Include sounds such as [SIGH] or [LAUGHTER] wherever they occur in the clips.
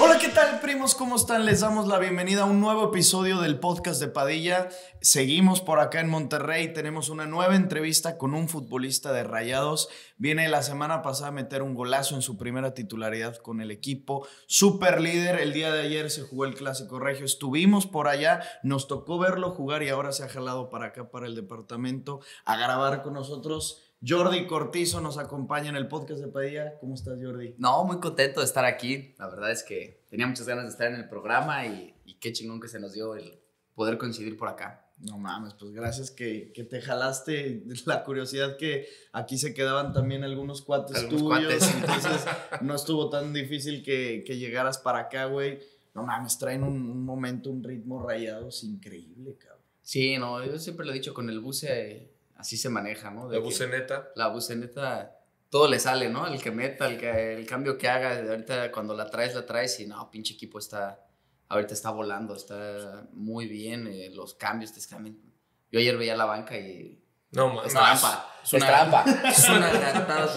Hola, ¿qué tal, primos? ¿Cómo están? Les damos la bienvenida a un nuevo episodio del podcast de Padilla. Seguimos por acá en Monterrey. Tenemos una nueva entrevista con un futbolista de Rayados. Viene la semana pasada a meter un golazo en su primera titularidad con el equipo. Super líder. El día de ayer se jugó el Clásico Regio. Estuvimos por allá, nos tocó verlo jugar y ahora se ha jalado para acá, para el departamento, a grabar con nosotros. Jordi Cortizo nos acompaña en el podcast de Padilla. ¿Cómo estás, Jordi? No, muy contento de estar aquí. La verdad es que tenía muchas ganas de estar en el programa y, y qué chingón que se nos dio el poder coincidir por acá. No mames, pues gracias que, que te jalaste la curiosidad que aquí se quedaban también algunos cuates Algunos tuyos. cuates. [LAUGHS] Entonces no estuvo tan difícil que, que llegaras para acá, güey. No mames, traen un, un momento, un ritmo rayados increíble, cabrón. Sí, no, yo siempre lo he dicho, con el buce así se maneja, ¿no? De La buceneta. La buceneta, todo le sale, ¿no? El que meta, el, que, el cambio que haga, ahorita cuando la traes, la traes y no, pinche equipo está, ahorita está volando, está muy bien, eh, los cambios te escamen. Yo ayer veía la banca y No es trampa, es es, una- trampa, Es una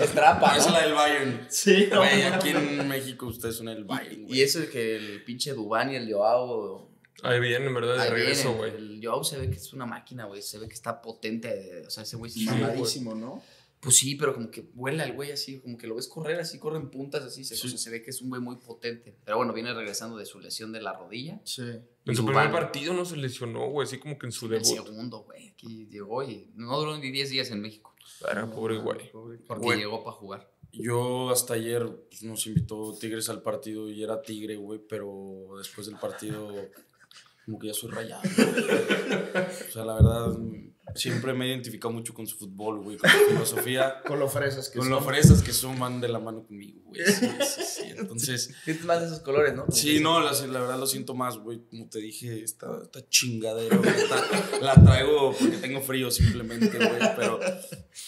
es trampa, Es la del Bayern. Sí, Güey, aquí en México ustedes son el Bayern. Y eso es que el pinche Dubán y el Joao Ahí viene, en verdad, de Ahí regreso, güey. El Joao se ve que es una máquina, güey. Se ve que está potente. O sea, ese güey sí, Sí, mama. Mamadísimo, ¿no? Pues sí, pero como que vuela el güey así, como que lo ves correr así, corre en puntas así. Se, Sí. o sea, se ve que es un güey muy potente. Pero bueno, viene regresando de su lesión de la rodilla. Sí. En su primer partido no se lesionó, güey, así como que en su El debut. segundo, güey. Aquí llegó y no duró ni 10 días en México. Era pobre güey. Porque llegó para jugar. Yo hasta ayer pues, nos invitó Tigres al partido y era Tigre, güey, pero después del partido como que ya soy rayado. O sea, la verdad, siempre me he identificado mucho con su fútbol, güey, con su filosofía. [LAUGHS] Con lo fresas que Con los fresas que son van de la mano conmigo, güey. Sí, sí, sí. [LAUGHS] Entonces, Sientes más de esos colores, ¿no? Sí, no, la, la verdad lo siento más, güey. Como te dije, esta, esta chingadera, güey, la traigo porque tengo frío simplemente, güey. Pero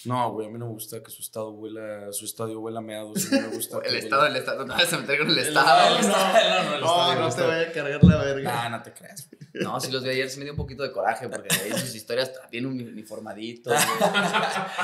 no, güey, a mí no me gusta que su estado huela, su estadio huela meado. Sí, me gusta. El estado, el estado. No, se meter con el El estado. no, no, No, estadio, no el te vaya a cargar la verga. Nah, no te creas. No, si los vi ayer, se me dio un poquito de coraje porque ahí sus historias está bien uniformadito. [LAUGHS] güey.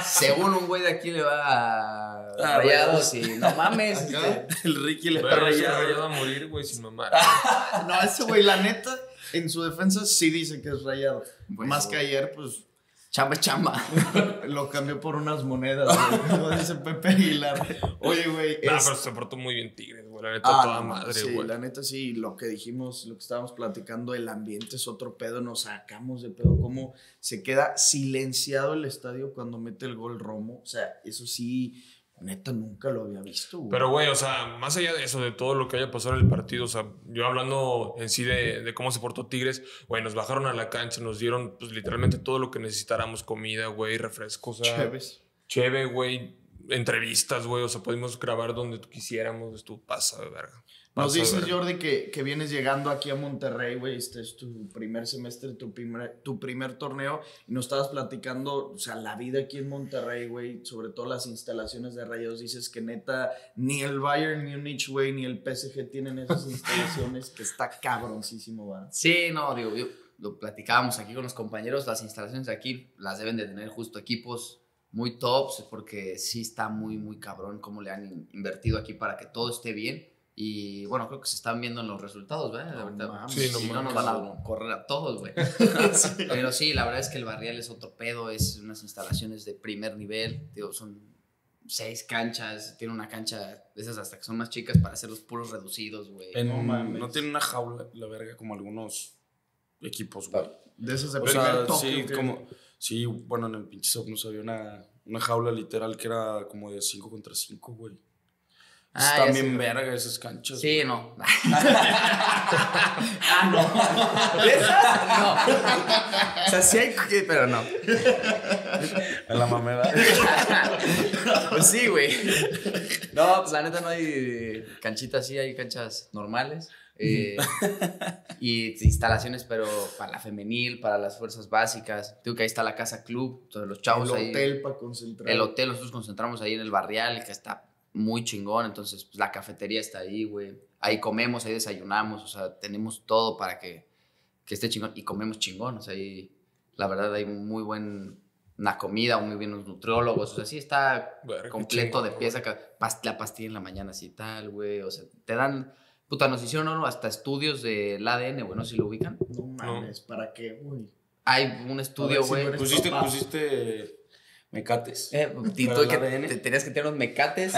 Según un güey de aquí le va a Ah, rayados y no mames. Acá. este, El Ricky le Voy está a rayado. rayado. a morir, güey, sin mamar. [LAUGHS] No, ese güey, la neta, en su defensa sí dice que es rayado. Bueno. Más que ayer, pues Chamba, es chamba. [LAUGHS] lo cambió por unas monedas, güey. Como dice Pepe Aguilar. Oye, güey. Nah, es- pero se portó muy bien Tigres, güey. La neta, Ah, toda no, madre, sí, güey. la neta sí, lo que dijimos, lo que estábamos platicando, el ambiente es otro pedo, nos sacamos de pedo, cómo se queda silenciado el estadio cuando mete el gol Romo, o sea, eso sí, neta nunca lo había visto, güey. Pero, güey, o sea, más allá de eso, de todo lo que haya pasado en el partido, o sea, yo hablando en sí de, de cómo se portó Tigres, güey, nos bajaron a la cancha, nos dieron, pues, literalmente todo lo que necesitáramos, comida, güey, refrescos, o sea, Chéves. Cheve, güey, entrevistas, güey, o sea, pudimos grabar donde quisiéramos, estuvo pasa de verga. Nos de dices. Jordi, que, que vienes llegando aquí a Monterrey, güey. Este es tu primer semestre, tu primer, tu primer torneo. Y nos estabas platicando, o sea, la vida aquí en Monterrey, güey. Sobre todo las instalaciones de Rayados. Dices que neta, ni el Bayern Munich, güey, ni el PSG tienen esas [LAUGHS] instalaciones. que está cabroncísimo, va. Sí, no, digo, yo- lo platicábamos aquí con los compañeros, las instalaciones de aquí las deben de tener justo equipos muy tops, porque sí está muy, muy cabrón cómo le han in- invertido aquí para que todo esté bien. Y bueno, creo que se están viendo en los resultados, ¿verdad? No Ahorita, mames, Sí, no si no nos van a correr a todos, güey. [LAUGHS] Pero sí, la verdad es que el barrial es otro pedo, es unas instalaciones de primer nivel, digo, son seis canchas, tiene una cancha de esas hasta que son más chicas para hacer los puros reducidos, güey. No mames. no tiene una jaula, la verga, como algunos equipos, güey. De esas de O primer sea, sí, como, sí, bueno, en el pinche Sopnos había una, una jaula literal que era como de 5 contra 5, güey. Ah, Están bien verga esas canchas. Sí, no. [LAUGHS] ah, no. ¿Esas? No. O sea, sí hay, que- pero no. En la mameda. Pues sí, güey. No, pues la neta no hay canchitas, sí, hay canchas normales. eh, y instalaciones, pero para la femenil, para las fuerzas básicas. Digo que ahí está la casa club, todos los chavos el ahí. hotel para concentrar. El hotel, nosotros concentramos ahí en el barrial, que está muy chingón. Entonces, pues la cafetería está ahí, güey. Ahí comemos, ahí desayunamos, o sea, tenemos todo para que, que esté chingón. Y comemos chingón, o sea, ahí, la verdad, hay muy buen, una comida, muy bien unos nutriólogos, o sea, sí está Verga, completo de pieza, la pastilla en la mañana así tal, güey, o sea, te dan, puta, nos hicieron ¿no? hasta estudios del ADN, güey, no sé si lo ubican. No mames, ¿para qué, güey? Hay un estudio, güey. Pusiste, papá. pusiste mecates. Eh, el que te tenías que tener unos mecates.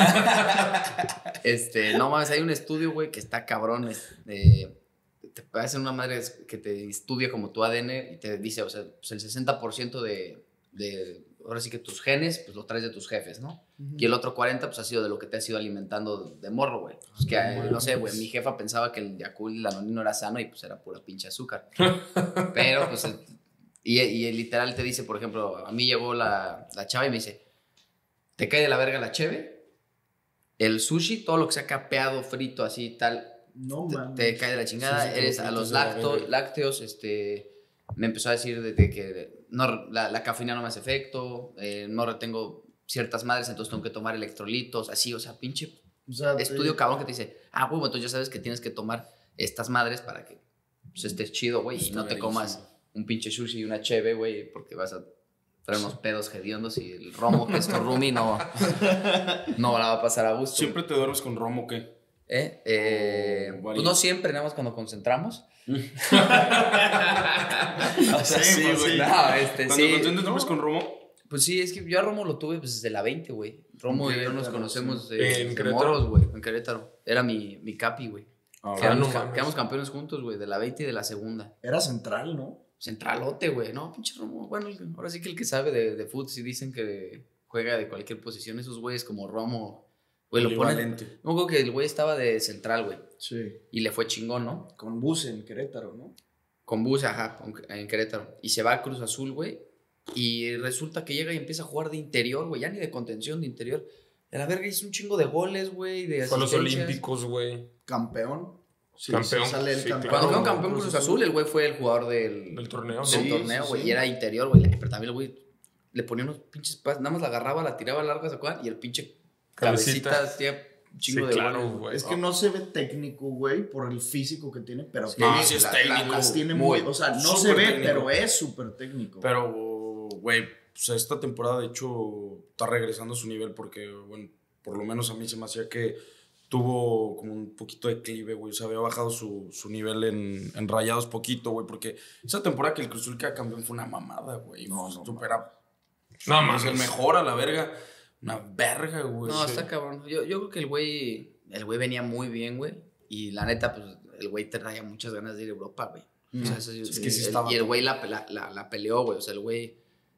[LAUGHS] este, no mames, hay un estudio, güey, que está cabrón. eh, te parece una madre que te estudia como tu ADN y te dice, o sea, pues el 60% de, de, ahora sí que tus genes, pues lo traes de tus jefes, ¿no? Y el otro 40, pues ha sido de lo que te has ido alimentando de morro, güey. Pues que, eh, no sé, güey, mi jefa pensaba que el Yakult y el Anonino era sano y pues era pura pinche azúcar. [LAUGHS] Pero, pues, y, y el literal te dice, por ejemplo, a mí llegó la, la chava y me dice, ¿te cae de la verga la cheve? El sushi, todo lo que sea capeado, frito, así tal, No te, te cae de la chingada. Sí, sí, Eres a los lacto- lácteos, este, me empezó a decir de, de que no, la, la cafeína no me hace efecto, eh, no retengo ciertas madres, entonces tengo que tomar electrolitos, así, o sea, pinche O sea, te- estudio cabrón que te dice, ah, huevo, entonces ya sabes que tienes que tomar estas madres para que pues, estés chido, güey, y no te comas un pinche sushi y una cheve, güey, porque vas a traer unos pedos hediondos y el romo que es tu roomie no, no la va a pasar a gusto. ¿Siempre te duermes con romo o qué? ¿Eh? Eh, O pues no siempre, nada más cuando concentramos. [LAUGHS] [LAUGHS] O sea, sí, pues sí. No, este, Cuando sí. contiendes duermes con romo, Pues sí, es que yo a Romo lo tuve pues, desde la 20, güey. Romo y yo nos conocemos sí. de, ¿En de Querétaro? morros, güey, en Querétaro. Era mi, mi capi, güey. Ah, Quedamos, no quedamos campeones juntos, güey, de la 20 y de la segunda. Era central, ¿no? Centralote, güey. No, pinche Romo. Bueno, ahora sí que el que sabe de, de fútbol, si dicen que juega de cualquier posición, esos güeyes como Romo, güey, lo ponen. No creo que el güey estaba de central, güey. Sí. Y le fue chingón, ¿no? Con bus en Querétaro, ¿no? Con bus, ajá, en Querétaro. Y se va a Cruz Azul, güey. Y resulta que llega y empieza a jugar de interior, güey. Ya ni de contención, de interior. De la verga hizo un chingo de goles, güey. De Fue a los. Olímpicos, güey. Campeón. Sí, Campeón, sí sale el sí, campeón. Cuando Claro, quedó campeón Cruz Azul, el güey fue el jugador del, Del torneo, del Sí, torneo, güey. sí. Y era interior, güey. Pero también el güey le ponía unos pinches pases. Nada más la agarraba, la tiraba larga, ¿se acuerdan? Y el pinche Cabecita. un chingo Sí, de claro, güey. Es que no se ve técnico, güey, por el físico que tiene, pero Sí, tiene, no, sí es la- técnico. la- las tiene Muy. muy, o sea, no se ve, técnico. pero es súper técnico. Pero, güey, pues esta temporada de hecho está regresando a su nivel porque, bueno, por lo menos a mí se me hacía que tuvo como un poquito de declive, güey. O sea, había bajado su, su nivel en, en rayados poquito, güey. Porque esa temporada que el Cruz Azul queda campeón fue una mamada, güey. No, No, supera. No es mames. el mejor a la verga. Una verga, güey. No, Sí. está cabrón. Yo, yo creo que el güey, el güey venía muy bien, güey. Y la neta, pues, el güey te traía muchas ganas de ir a Europa, güey. O sea, eso- Es que sí el- estaba- Y el güey la, la, la, la peleó, güey. O sea, el güey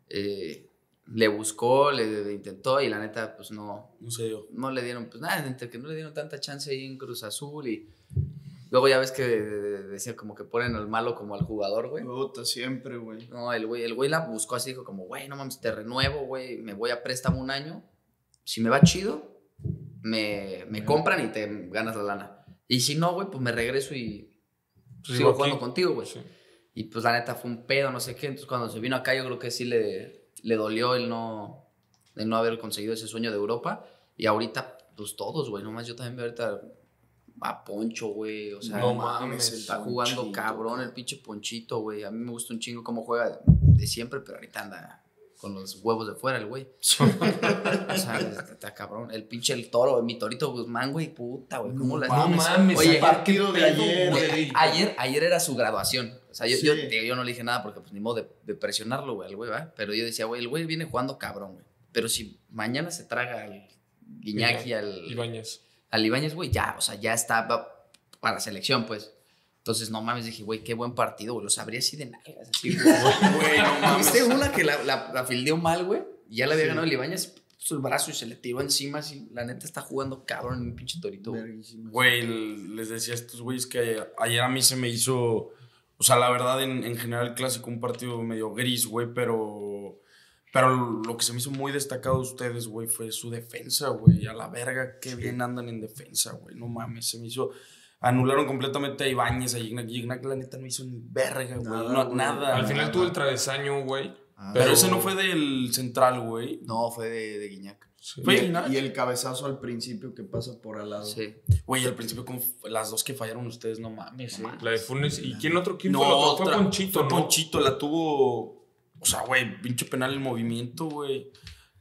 eh, le buscó, le, le intentó y la neta, pues, no, No sé yo. no le dieron, pues, nada, entre que no le dieron tanta chance ahí en Cruz Azul y... Luego ya ves que decía como que ponen al malo como al jugador, güey. Puta, siempre, güey. No, el güey, el güey la buscó así, dijo como, güey, no mames, te renuevo, güey, me voy a préstamo un año. Si me va chido, me, me compran y te ganas la lana. Y si no, güey, pues me regreso y Pues sigo jugando contigo, güey. Sí. Y pues la neta fue un pedo, no sé qué. Entonces cuando se vino acá, yo creo que sí le, le dolió el no, el no haber conseguido ese sueño de Europa. Y ahorita, pues todos, güey, nomás yo también veo ahorita a Poncho, güey. O sea, No mames, está jugando Ponchito, cabrón el pinche Ponchito, güey. A mí me gusta un chingo cómo juega de siempre, pero ahorita anda con los huevos de fuera el güey. [LAUGHS] O sea, está cabrón. El pinche el toro, mi torito Guzmán, güey, puta, güey. ¿Cómo la No mames, Oye, el partido de ayer. güey. Ayer, ayer era su graduación. O sea, yo, Sí. yo, yo no le dije nada porque, pues, ni modo de, de presionarlo, güey, al güey, ¿va? Pero yo decía, güey, el güey viene jugando cabrón, güey. Pero si mañana se traga al Guiñaki, al, Ibáñez. al Ibáñez, güey, ya, o sea, ya está para selección, pues. Entonces, no mames, dije, güey, qué buen partido, güey. Lo sabría así de nalgas, así, güey. [LAUGHS] No mames. [LAUGHS] ¿Viste una que la, la, la fildeó mal, güey? Y ya le había Sí. ganado el Ibáñez, el brazo y se le tiró encima, así. La neta está jugando cabrón en un pinche torito, güey. Les decía a estos güeyes que ayer a mí se me hizo, o sea, la verdad en, en general el clásico un partido medio gris, güey, pero, pero lo que se me hizo muy destacado de ustedes, güey, fue su defensa, güey, a la verga, qué bien andan en defensa, güey, no mames, se me hizo, anularon completamente a Ibáñez, a Gignac, Gignac la neta no hizo ni verga, güey, Nada, no- güey. nada. Al final nada. tuvo el travesaño, güey. Ah, Pero, pero- ese no fue del central, güey. No, fue de, de Guiñac. Sí. y, Fue el, Gignac. y el cabezazo al principio que pasa por al lado. Sí. Güey, al principio f- las dos que fallaron ustedes, no mames, Sí. güey. La de Funes. ¿Y quién otro? ¿Quién No, fue el otro? Fue otra. Ponchito, Fue ¿no? Ponchito, la tuvo. O sea, güey, pinche penal en movimiento, güey.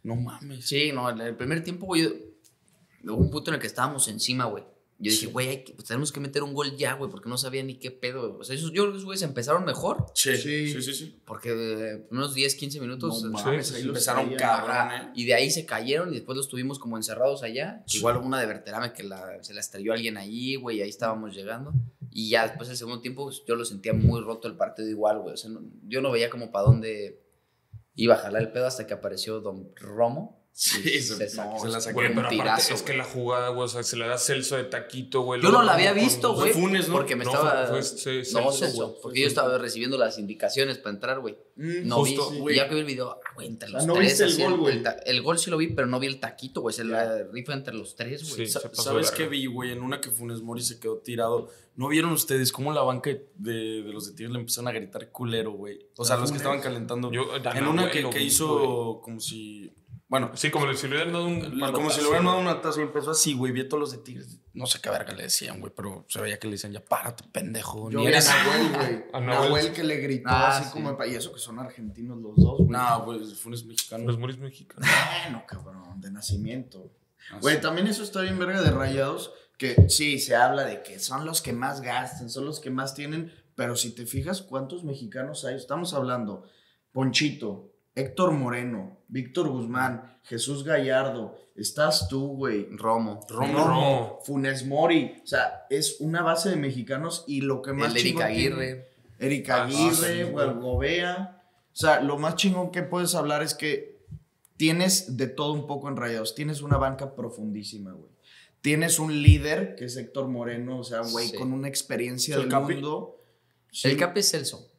No mames. Sí, no, el primer tiempo, güey, hubo un punto en el que estábamos encima, güey. Yo dije, güey, hay que- pues, tenemos que meter un gol ya, güey, porque no sabía ni qué pedo. O sea, esos, yo creo que esos güeyes empezaron mejor, Sí, Sí. sí, sí, sí. porque eh, unos 10, 15 minutos. No mames, sí, ahí sí, empezaron cabrón, ¿eh? Y de ahí se cayeron y después los tuvimos como encerrados allá. Sí. Igual una de Verterame que la- se la estrelló alguien ahí, güey, y ahí estábamos llegando. Y ya después el segundo tiempo pues, yo lo sentía muy roto el partido igual, güey. O sea, no- yo no veía como para dónde iba a jalar el pedo hasta que apareció Don Romo. Sí, se- se la. Güey, aparte tirazo, es que la jugada, güey, o sea, se le da Celso de taquito, güey. Yo no la había visto, güey. Funes, ¿no? Porque me No, estaba. fue- fue- no, Celso, Celso, güey. Porque yo estaba recibiendo las indicaciones para entrar, güey. Mm, No Justo, vi. güey. Y ya que vi el video, ah, güey, entre sea, los no tres. viste el gol, güey. El, gol sí lo vi, pero no vi el taquito, güey. Se la rifa entre los tres, güey. Sí. ¿Sabes qué vi, güey? En una que Funes Mori se quedó tirado. ¿No vieron ustedes cómo la banca de, de los de Tigres le empezaron a gritar culero, güey? O sea, ¿A los que estaban calentando. En una que, hizo como si... Bueno. Sí, como si le hubieran dado un. como si le hubieran dado güey. una taza y empezó así, güey. Vi a todos los de Tigres. No sé qué verga le decían, güey, pero se veía que le decían, ya párate, pendejo. Yo Ni vi a eres... Nahuel, [LAUGHS] güey. A Nahuel. Nahuel que le gritó Ah, así sí. como... Y eso que son argentinos los dos, güey. No, güey, Funes mexicano. Los Moris mexicanos. Bueno, cabrón, de nacimiento. Ah, Güey, también eso está bien verga de rayados, que sí, se habla de que son los que más gastan, son los que más tienen, pero si te fijas cuántos mexicanos hay, estamos hablando, Ponchito, Héctor Moreno, Víctor Guzmán, Jesús Gallardo, estás tú, güey. Romo. Romo. Romo. Funes Mori, o sea, es una base de mexicanos y lo que más El tiene- Aguirre. Eric Ah, Aguirre. Gobea. O sea, lo más chingón que puedes hablar es que tienes de todo un poco en Rayados. Tienes una banca profundísima, güey. Tienes un líder, que es Héctor Moreno, o sea, güey, Sí. con una experiencia ¿El del Capi? mundo. Sí. El Capi es Celso.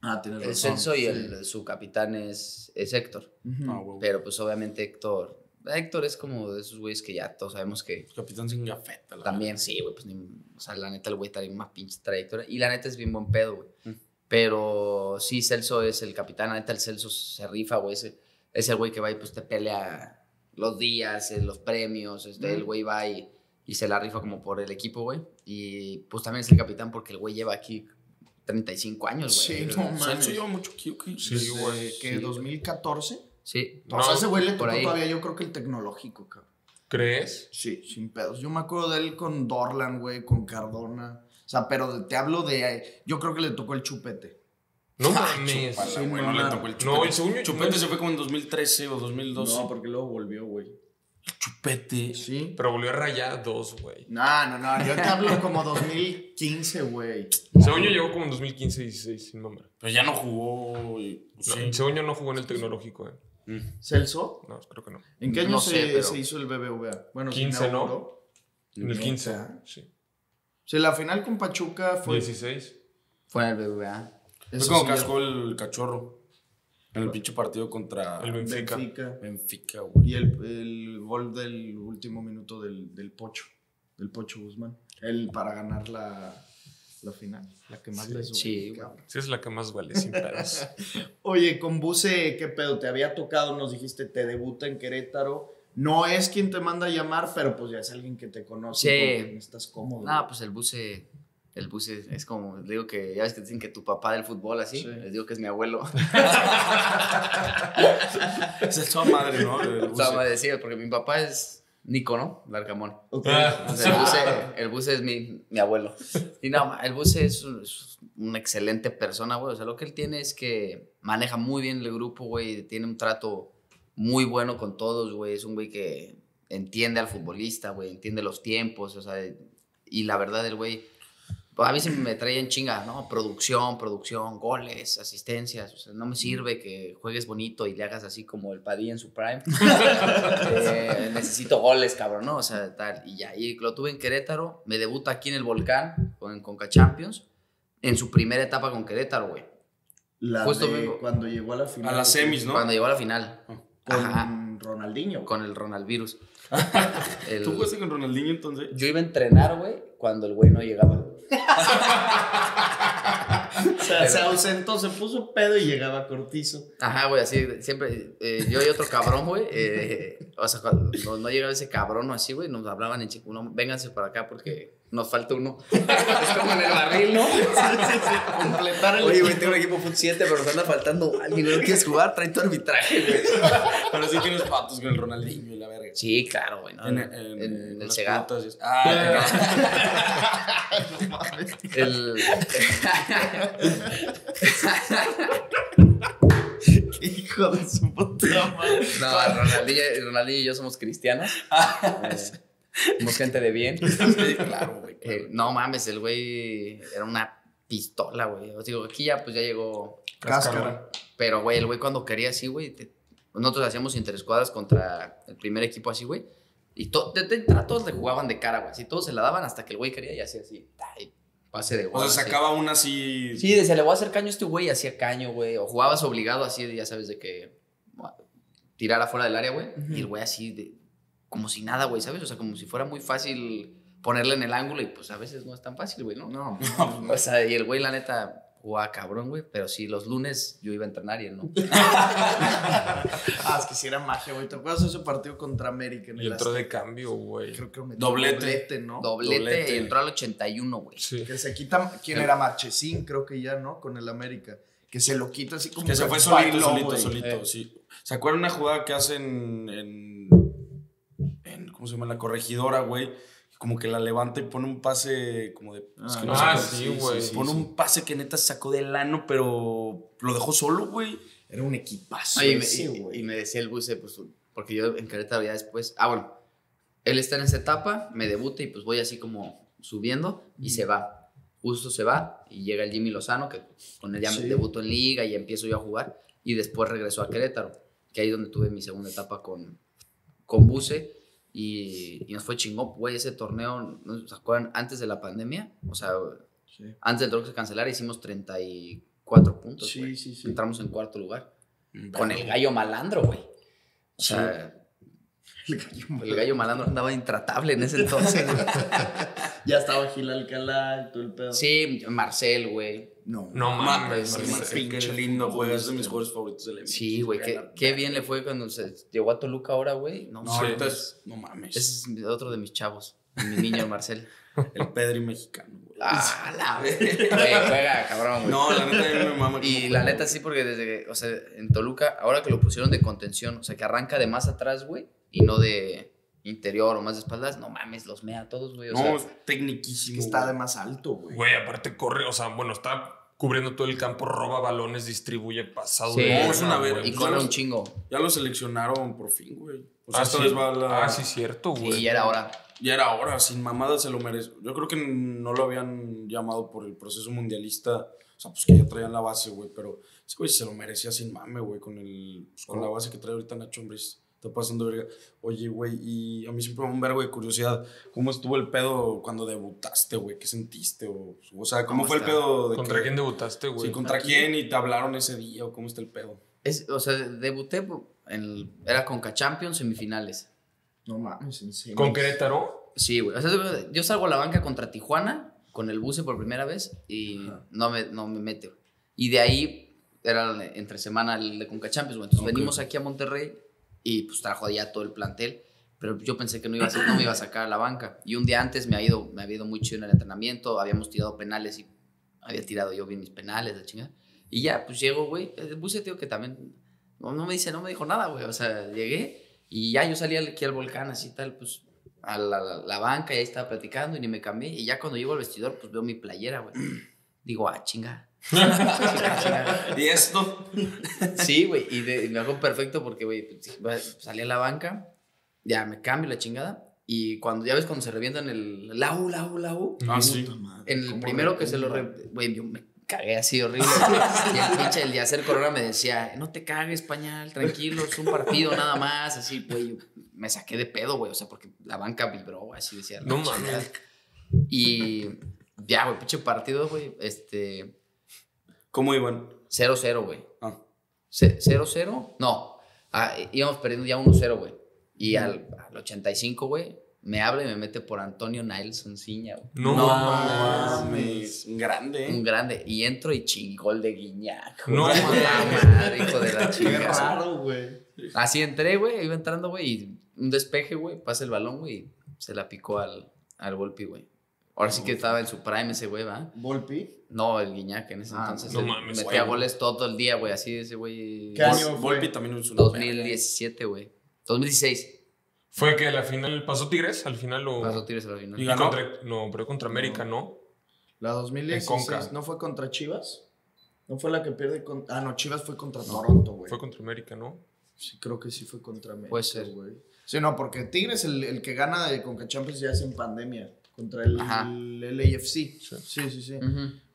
Ah, tienes El razón. Celso y el, su capitán es, es Héctor. Ujú. Ah, güey. Pero pues obviamente Héctor. Héctor es como de esos güeyes que ya todos sabemos que Capitán sin gafeta. la también, sí, güey, pues ni- o sea, la neta el güey trae más pinche trayectoria. Y la neta es bien buen pedo, güey. Mm. Pero sí, Celso es el capitán, la neta el Celso se rifa, güey. Ese, es el güey que va y pues te pelea los días, eh, los premios. Este, Mm. El güey va y, y se la rifa como por el equipo, güey. Y pues también es el capitán porque el güey lleva aquí 35 años, güey. Sí, no O sea, mames. Celso lleva mucho aquí, ¿o qué? Sí, Desde güey. que Sí. 2014. Sí. o sea, ese güey le tocó ahí. todavía, yo creo que el tecnológico, cabrón. ¿Crees? Sí, sin pedos. Yo me acuerdo de él con Dorlan, güey, con Cardona. O sea, pero te hablo de. Yo creo que le tocó el chupete. No mames. Chúpala, Sí, güey, no, no le no. tocó el No, chupete. el según yo- Chupete se fue como en 2013 o 2012. No, porque luego volvió, güey. Chupete. Sí. Pero volvió a rayar dos, güey. No, no, no. Yo te hablo como 2015, güey. Según yo llegó como en 2015 16 sin nombre. Pero ya no jugó. y- pues, No, sí. Según yo no jugó en el tecnológico, eh. Mm. ¿Celso? No, creo que no. ¿En qué año No se, sé, pero- se hizo el BBVA? Bueno, se 15, ¿no? En el Neta. 15. Sí. Sí, la final con Pachuca fue. 16. Fue en el BBVA. Fue como cascó el cachorro. En el pinche partido contra El Benfica. Benfica. Benfica, güey. Y el, el gol del último minuto del, del Pocho. Del Pocho Guzmán. El para ganar la, la final. La que más Sí, güey. cabrón. Sí, es la que más vale, sin pedos. [LAUGHS] Oye, con Buse, ¿qué pedo? Te había tocado, nos dijiste, te debuta en Querétaro. No es quien te manda a llamar, pero pues ya es alguien que te conoce. Sí. porque Estás cómodo. No, pues el buce. El buce es como, les digo que ya ves que dicen que tu papá del fútbol así, Sí. les digo que es mi abuelo. Es toda madre, ¿no? Sea, me decía, porque mi papá es Nico, ¿no? Larcamón. Ok. Ah. El buce, el buce es mi, mi abuelo. Y no, el buce es, un- es una excelente persona, güey. O sea, lo que él tiene es que maneja muy bien el grupo, güey. Tiene un trato muy bueno con todos, güey. Es un güey que entiende al futbolista, güey. Entiende los tiempos, o sea. Y la verdad, el güey. Pues, a mí siempre me traía en chinga, ¿no? Producción, producción, goles, asistencias. O sea, no me sirve que juegues bonito y le hagas así como el Padilla en su prime. [LAUGHS] Eh, necesito goles, cabrón, ¿no? O sea, tal. Y ya, y lo tuve en Querétaro. Me debuta aquí en el Volcán, con Conca Champions, en su primera etapa con Querétaro, güey. La Justo de mismo. cuando llegó a la final. A las semis, ¿no? Cuando llegó a la final, Con Ajá. Ronaldinho. con el Ronald Virus. [LAUGHS] El- ¿Tú jugaste con Ronaldinho entonces? yo iba a entrenar, güey, cuando el güey no llegaba. O [LAUGHS] sea, se ausentó, se puso pedo y llegaba cortizo. Ajá, güey, así, siempre, eh, yo y otro cabrón, güey, eh, [LAUGHS] o sea, cuando no, no llegaba ese cabrón o así, güey, nos hablaban en chico, no, vénganse para acá porque nos falta uno. [LAUGHS] es como en el barril, ¿no? Completar el Oye, güey, tengo un equipo fut 7, pero nos anda faltando alguien. ¿No quieres jugar? Trae tu arbitraje, güey. Pero sí tienes patos con el Ronaldinho y la verga. Sí, claro, güey. ¿no? En, En, en- el en pelotas y- Ah, No mames. [LAUGHS] El. [LAUGHS] Hijo de su puta madre. No, Ronaldinho, Ronaldinho y yo somos cristianos. Eh, somos gente de bien. [LAUGHS] sí, claro, güey. Eh, no mames, el güey era una pistola, güey. Os digo, aquí ya pues ya llegó. Cáscara. Pero, güey, el güey cuando quería así, güey, te- nosotros hacíamos interescuadras contra el primer equipo así, güey. Y to- de, de entrada todos le jugaban de cara, güey. Así todos se la daban hasta que el güey quería y hacía así. ay, pase de O gol. sea, sacaba una así. Sí, decía, le voy a hacer caño a este güey, y hacía caño, güey. O jugabas obligado así, de, ya sabes, de que tirar afuera del área, güey. Y el güey así, de, como si nada, güey, ¿sabes? O sea, como si fuera muy fácil ponerle en el ángulo y pues a veces no es tan fácil, güey, ¿no? No, [LAUGHS] O sea, y el güey, la neta, jugaba cabrón, güey. Pero sí, los lunes yo iba a entrenar y él no. [LAUGHS] [LAUGHS] Ah, es que si era magia, güey. ¿Te acuerdas de ese partido contra América en Y el entró de cambio, güey. Creo que metió Doblete. doblete, ¿no? Doblete, Doblete. y entró al 81, güey. Sí. Que se quita. ¿Quién era Marchesín? Creo que ya, ¿no? Con el América. Que se lo quita así como. Que se fue solito, bailó, solito, solito, Eh. sí. ¿Se acuerdan una jugada que hacen en, en ¿cómo se llama? La corregidora, güey. Como que la levanta y pone un pase como de... es que no Ah, sé, sí, güey. Pone un pase que neta sacó del ano, pero lo dejó solo, güey. Era un equipazo. Oye, y me, ese, y- güey. y me decía el buce, pues, porque yo en Querétaro ya después, ah, bueno, él está en esa etapa, me debuta y pues voy así como subiendo y se va. Justo se va y llega el Jimmy Lozano, que con él ya Sí. me debuto en liga y empiezo yo a jugar y después regresó a Querétaro, que ahí es donde tuve mi segunda etapa con, con Buce y, y nos fue chingón, güey, ese torneo, ¿no ¿se acuerdan? Antes de la pandemia, o sea, Sí. antes del torneo que se cancelara hicimos 34 puntos, Sí, sí, sí. Entramos en cuarto lugar. Con el gallo malandro, güey. O sea, [LAUGHS] El gallo el gallo malandro andaba intratable en ese entonces. [LAUGHS] Ya estaba Gil Alcalá y todo el pedo. sí, Marcel, güey. No. No mames, Sí, Marcel, Marcel, qué lindo, güey. Es de mis jugadores favoritos del NBA. Sí, güey. Qué, qué bien le fue cuando se llegó a Toluca ahora, güey. No, No, Sí. ahorita es... No mames. Ese es otro de mis chavos. Mi niño Marcel. [LAUGHS] El Pedri mexicano, güey. Ah, la. Güey, juega, cabrón, güey. No, la neta a mí me mama. Y la neta sí, porque desde que, o sea, en Toluca, ahora que lo pusieron de contención, o sea, que arranca de más atrás, güey, y no de interior o más de espaldas, no mames, los mea a todos, güey. O No, sea, es tecniquísimo. Que está de más alto, güey. Güey, aparte corre, o sea, bueno, está cubriendo todo el campo, roba balones, distribuye pasado. Sí, de no, es una verga. y corre un chingo. Ya lo seleccionaron por fin, güey. O sea, Ah, esta sí. vez va a la... Ah, sí, cierto, güey. Y ya era hora. Ya era hora, sin mamada se lo merece. Yo creo que no lo habían llamado por el proceso mundialista. O sea, pues que ya traían la base, güey. Pero ese güey se lo merecía sin mame, güey. Con, el, pues, con la base que trae ahorita Nacho Ambriz. Está pasando verga. Oye, güey, y a mí siempre me da un vergo de curiosidad. ¿Cómo estuvo el pedo cuando debutaste, güey? ¿Qué sentiste? O, o sea, ¿cómo, ¿Cómo fue está? el pedo? De ¿Contra que- quién debutaste, güey? Sí, ¿contra quién? ¿Y te hablaron ese día? ¿O cómo está el pedo? Es, o sea, debuté en el- era Conca Champions semifinales. No mames, en serio. ¿Con Querétaro? Sí, güey. O sea, yo salgo a la banca contra Tijuana con el buce por primera vez y no me, no me mete. güey. Y de ahí era entre semana el de Conca Champions, güey. Entonces Ok. venimos aquí a Monterrey y pues trajo ya todo el plantel. Pero yo pensé que no, iba a ser- no me iba a sacar a la banca. Y un día antes me, ha ido, me había ido muy chido en el entrenamiento. Habíamos tirado penales y había tirado yo bien mis penales, la chingada. Y ya, pues llego, güey. El tío, que también no, no me dice, no me dijo nada, güey. O sea, llegué y ya yo salí aquí al volcán, así tal, pues a la, la- la banca y ahí estaba platicando y ni me cambié. Y ya cuando llego al vestidor, pues veo mi playera, güey. [CLEARS THROAT] Digo, ah, chinga. [LAUGHS] ¿Y esto? Sí, güey. Y, de- y me hago perfecto porque, güey, pues, salí a la banca, ya me cambio la chingada. Y cuando, ya ves cuando se revientan el la U, la U, la U. Ah, sí. En el ¿cómo primero que se lo... Güey, yo me cagué así horrible. y el pinche, el de hacer corona me decía, no te cagues, pañal, tranquilo, es un partido nada más. Así, güey, me saqué de pedo, güey. O sea, porque la banca vibró, así decía. No mames. Y ya, güey, pinche partido, güey, este... ¿Cómo iban? 0-0, güey. Ah. Ce- 0-0, no. Ah, íbamos perdiendo ya 1-0, güey. Y al, al 85, güey, me habla y me mete por Antonio Nelson Ciña, güey. No, No mames. mames. Un grande, Un ¿eh? grande. Y entro y chingol de Guiñac. No, [LAUGHS] madre, hijo de la Qué chingada. raro, güey. Así entré, güey, iba entrando, güey, y un despeje, güey, pasa el balón, güey, y se la picó al, al Volpi, güey. Ahora sí que estaba en su prime ese güey, ¿va? ¿Volpi? No, el Guiñac en ese Ah, entonces. no mames, metía güey. goles todo el día, güey. Así ese güey. ¿Qué año fue? Volpi también es verga. 2017, güey. 2016. Fue que la final pasó Tigres, al final lo. Pasó Tigres a la final. Y ganó. contra- no, pero contra América, ¿no? La En 2016, Conca. ¿no fue contra Chivas? ¿No fue la que pierde con... Ah, no, Chivas fue contra Toronto, güey. Fue contra América, ¿no? Sí, creo que sí fue contra América, Puede ser. güey. Sí, no, porque Tigres, el, el que gana de Conca Champions ya es en pandemia. Contra el, LAFC. Sí, sí, sí.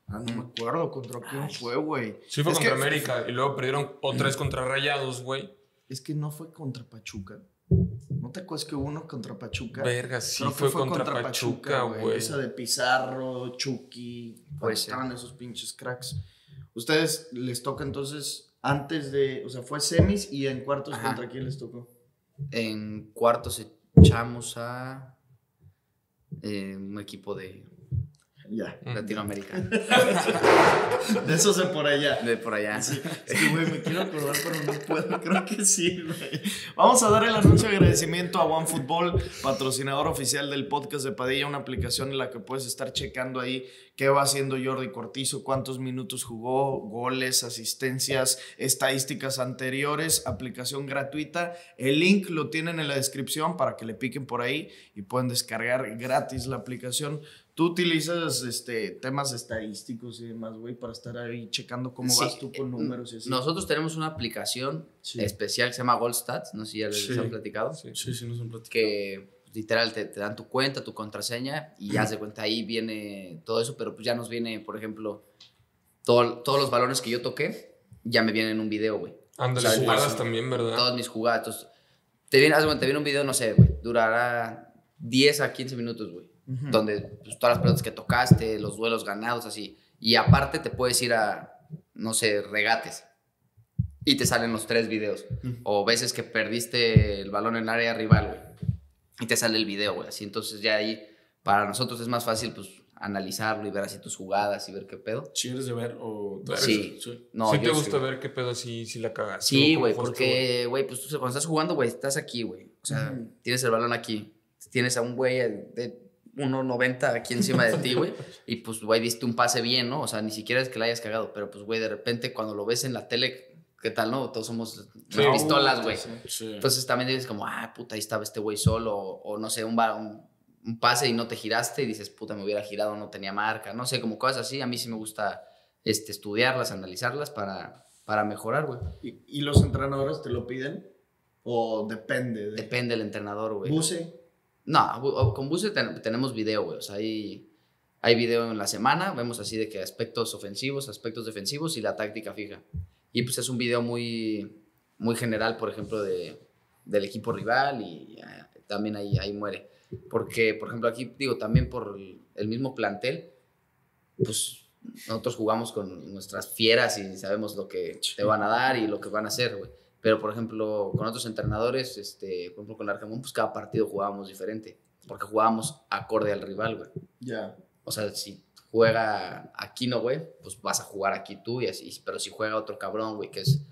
Ah, no me acuerdo contra quién fue, güey. Sí, fue Es contra que- América. Y luego perdieron otra vez contra Rayados, güey. Es que no fue contra Pachuca. ¿No te acuerdas que hubo uno contra Pachuca? Verga, sí, Creo que fue, contra, Pachuca, güey. Esa de Pizarro, Chucky. Ser. Estaban esos pinches cracks. Ustedes les toca entonces antes de. O sea, fue semis y en cuartos Ajá. contra quién les tocó. En cuartos echamos a eh, un equipo de Ya. Latinoamérica. [LAUGHS] De eso sé por allá. De por allá. Es que, güey, me quiero acordar, pero no puedo. Creo que sí, güey. Vamos a dar el anuncio de agradecimiento a OneFootball, patrocinador oficial del podcast de Padilla, una aplicación en la que puedes estar checando ahí qué va haciendo Jordi Cortizo, cuántos minutos jugó, goles, asistencias, estadísticas anteriores, aplicación gratuita. El link lo tienen en la descripción para que le piquen por ahí y pueden descargar gratis la aplicación. Tú utilizas este, temas estadísticos y demás, güey, para estar ahí checando cómo Sí, vas tú con eh, números y así. Nosotros tenemos una aplicación Sí. especial que se llama Goldstats, no sé si ya les Sí. han platicado, Sí. Sí, sí, nos han platicado. que literal te, te dan tu cuenta, tu contraseña y ya de cuenta ahí viene todo eso, pero pues ya nos viene, por ejemplo, todo- todos los balones que yo toqué, ya me vienen en un video, güey. Ándale, O sea, jugadas también, ¿verdad? Todos mis jugadas. entonces, te viene, te viene un video, no sé, güey, durará 10 a 15 minutos, güey. Donde pues, todas las pelotas que tocaste, los duelos ganados, así. Y aparte te puedes ir a, no sé, regates. Y te salen los tres videos. O veces que perdiste el balón en el área rival, güey. Y te sale el video, güey. Así entonces ya ahí, para nosotros es más fácil, pues, analizarlo y ver así tus jugadas y ver qué pedo. ¿Sí eres de ver o...? Sí. sí. No, sí te gusta sí. ver qué pedo si, si la cagas. Sí, güey, porque, güey, pues tú cuando estás jugando, güey, estás aquí, güey. O sea, tienes el balón aquí. Tienes a un güey de 1.90 aquí encima de ti, güey. [LAUGHS] Y pues, güey, viste un pase bien, ¿no? O sea, ni siquiera es que la hayas cagado, pero pues, güey, de repente cuando lo ves en la tele, ¿qué tal, no? Todos somos pistolas, güey. Sí. Entonces también dices como, ah, puta, ahí estaba este güey solo. O, o no sé, un, un, un pase y no te giraste y dices, puta, me hubiera girado, no tenía marca. No sé, como cosas así. A mí sí me gusta este, estudiarlas, analizarlas para, para mejorar, güey. ¿Y, y los entrenadores te lo piden? ¿O depende? De... Depende del entrenador, güey. Buse. No, con Buse ten- tenemos video, güey. O sea, hay, hay video en la semana. Vemos así de que aspectos ofensivos, aspectos defensivos y la táctica fija. Y pues es un video muy, muy general, por ejemplo, de, del equipo rival y ah, también ahí, ahí muere. Porque, por ejemplo, aquí digo, también por el mismo plantel, pues nosotros jugamos con nuestras fieras y sabemos lo que te van a dar y lo que van a hacer, güey. Pero, por ejemplo, con otros entrenadores, este, por ejemplo, con Arcamón, pues cada partido jugábamos diferente. Porque jugábamos acorde al rival, güey. Ya. O sea, si juega Aquino, güey, pues vas a jugar aquí tú y así. Pero si juega otro cabrón, güey, que es,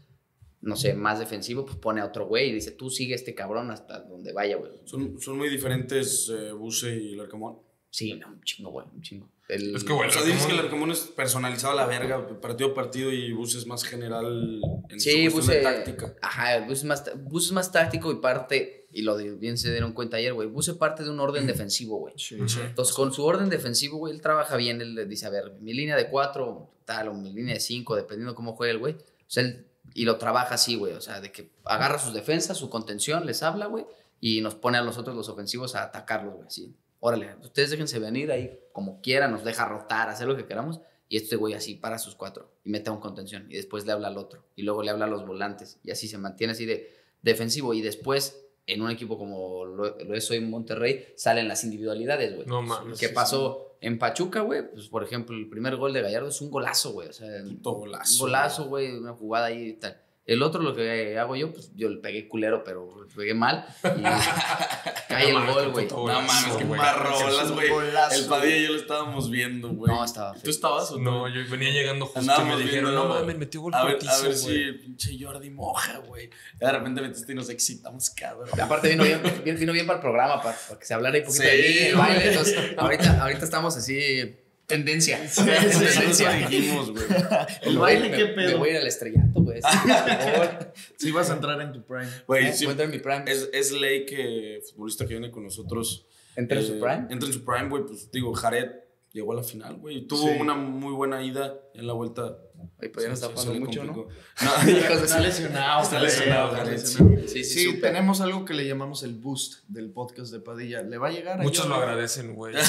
no sé, más defensivo, pues pone a otro güey y dice, tú sigue a este cabrón hasta donde vaya, güey. Son, son muy diferentes eh, Buse y el Arcamón. Sí, no, un chingo, güey, un chingo. El- Es que, güey, O sea, dices que el Arcamón- es personalizado a la verga, partido a partido, y Buse es más general en Sí, su de táctica. Ajá, Buse es, más, Buse es más táctico y parte, y lo de- bien se dieron cuenta ayer, güey, Buse parte de un orden defensivo, güey. Sí. Ujú. Entonces, con su orden defensivo, güey, él trabaja bien. Él le dice, a ver, mi línea de cuatro, tal, o mi línea de cinco, dependiendo cómo juegue el güey. O sea, él, y lo trabaja así, güey. O sea, de que agarra sus defensas, su contención, les habla, güey, y nos pone a nosotros, los ofensivos, a atacarlos, güey. Así, órale, ustedes déjense venir ahí como quieran, nos deja rotar, hacer lo que queramos. Y este güey así para sus cuatro y mete a un contención. Y después le habla al otro. Y luego le habla a los volantes. Y así se mantiene así de defensivo. Y después, en un equipo como lo, lo es hoy Monterrey, salen las individualidades, güey. No mames. ¿Qué pasó en Pachuca, güey? Pues, por ejemplo, el primer gol de Gallardo es un golazo, güey. O sea, Puto un golazo. golazo, güey, una jugada ahí y tal. El otro, lo que hago yo, pues yo le pegué culero, pero le pegué mal. Y [LAUGHS] cae No el gol, güey. No mames, qué parrolas, güey. El Padilla y yo lo estábamos viendo, güey. No, estaba ¿Tú estabas o No, yo venía llegando justo y me dijeron, no mames, metió gol A ver, a ver si pinche Jordi moja, güey. De repente metiste y nos excitamos, cabrón. Aparte vino bien, vino, bien para el programa, para, para que se hablara un poquito Sí, de mí, el baile. Entonces, ahorita, ahorita estamos así, tendencia. sí, tendencia. Eso dijimos, güey. [LAUGHS] El baile, voy- qué pedo. Me voy a ir al estrellato, güey. Sí, por favor. [LAUGHS] Si vas a entrar en tu prime. Güey, Eh, sí, voy a entrar en mi prime. es, es ley que futbolista que viene con nosotros. ¿Entra en eh, su prime? Entra en su prime, güey. Pues digo, Jared llegó a la final, güey. Tuvo Sí. una muy buena ida en la vuelta. Oye, pues ya no está Se- se jugando mucho, ¿no? complicó. [LAUGHS] No, [LAUGHS] Hijos de Está lesionado. Está lesionado, Está lesionado. Sí, sí, tenemos algo que le llamamos el boost del podcast de Padilla. ¿Le va a llegar? Muchos lo agradecen, güey. [LAUGHS]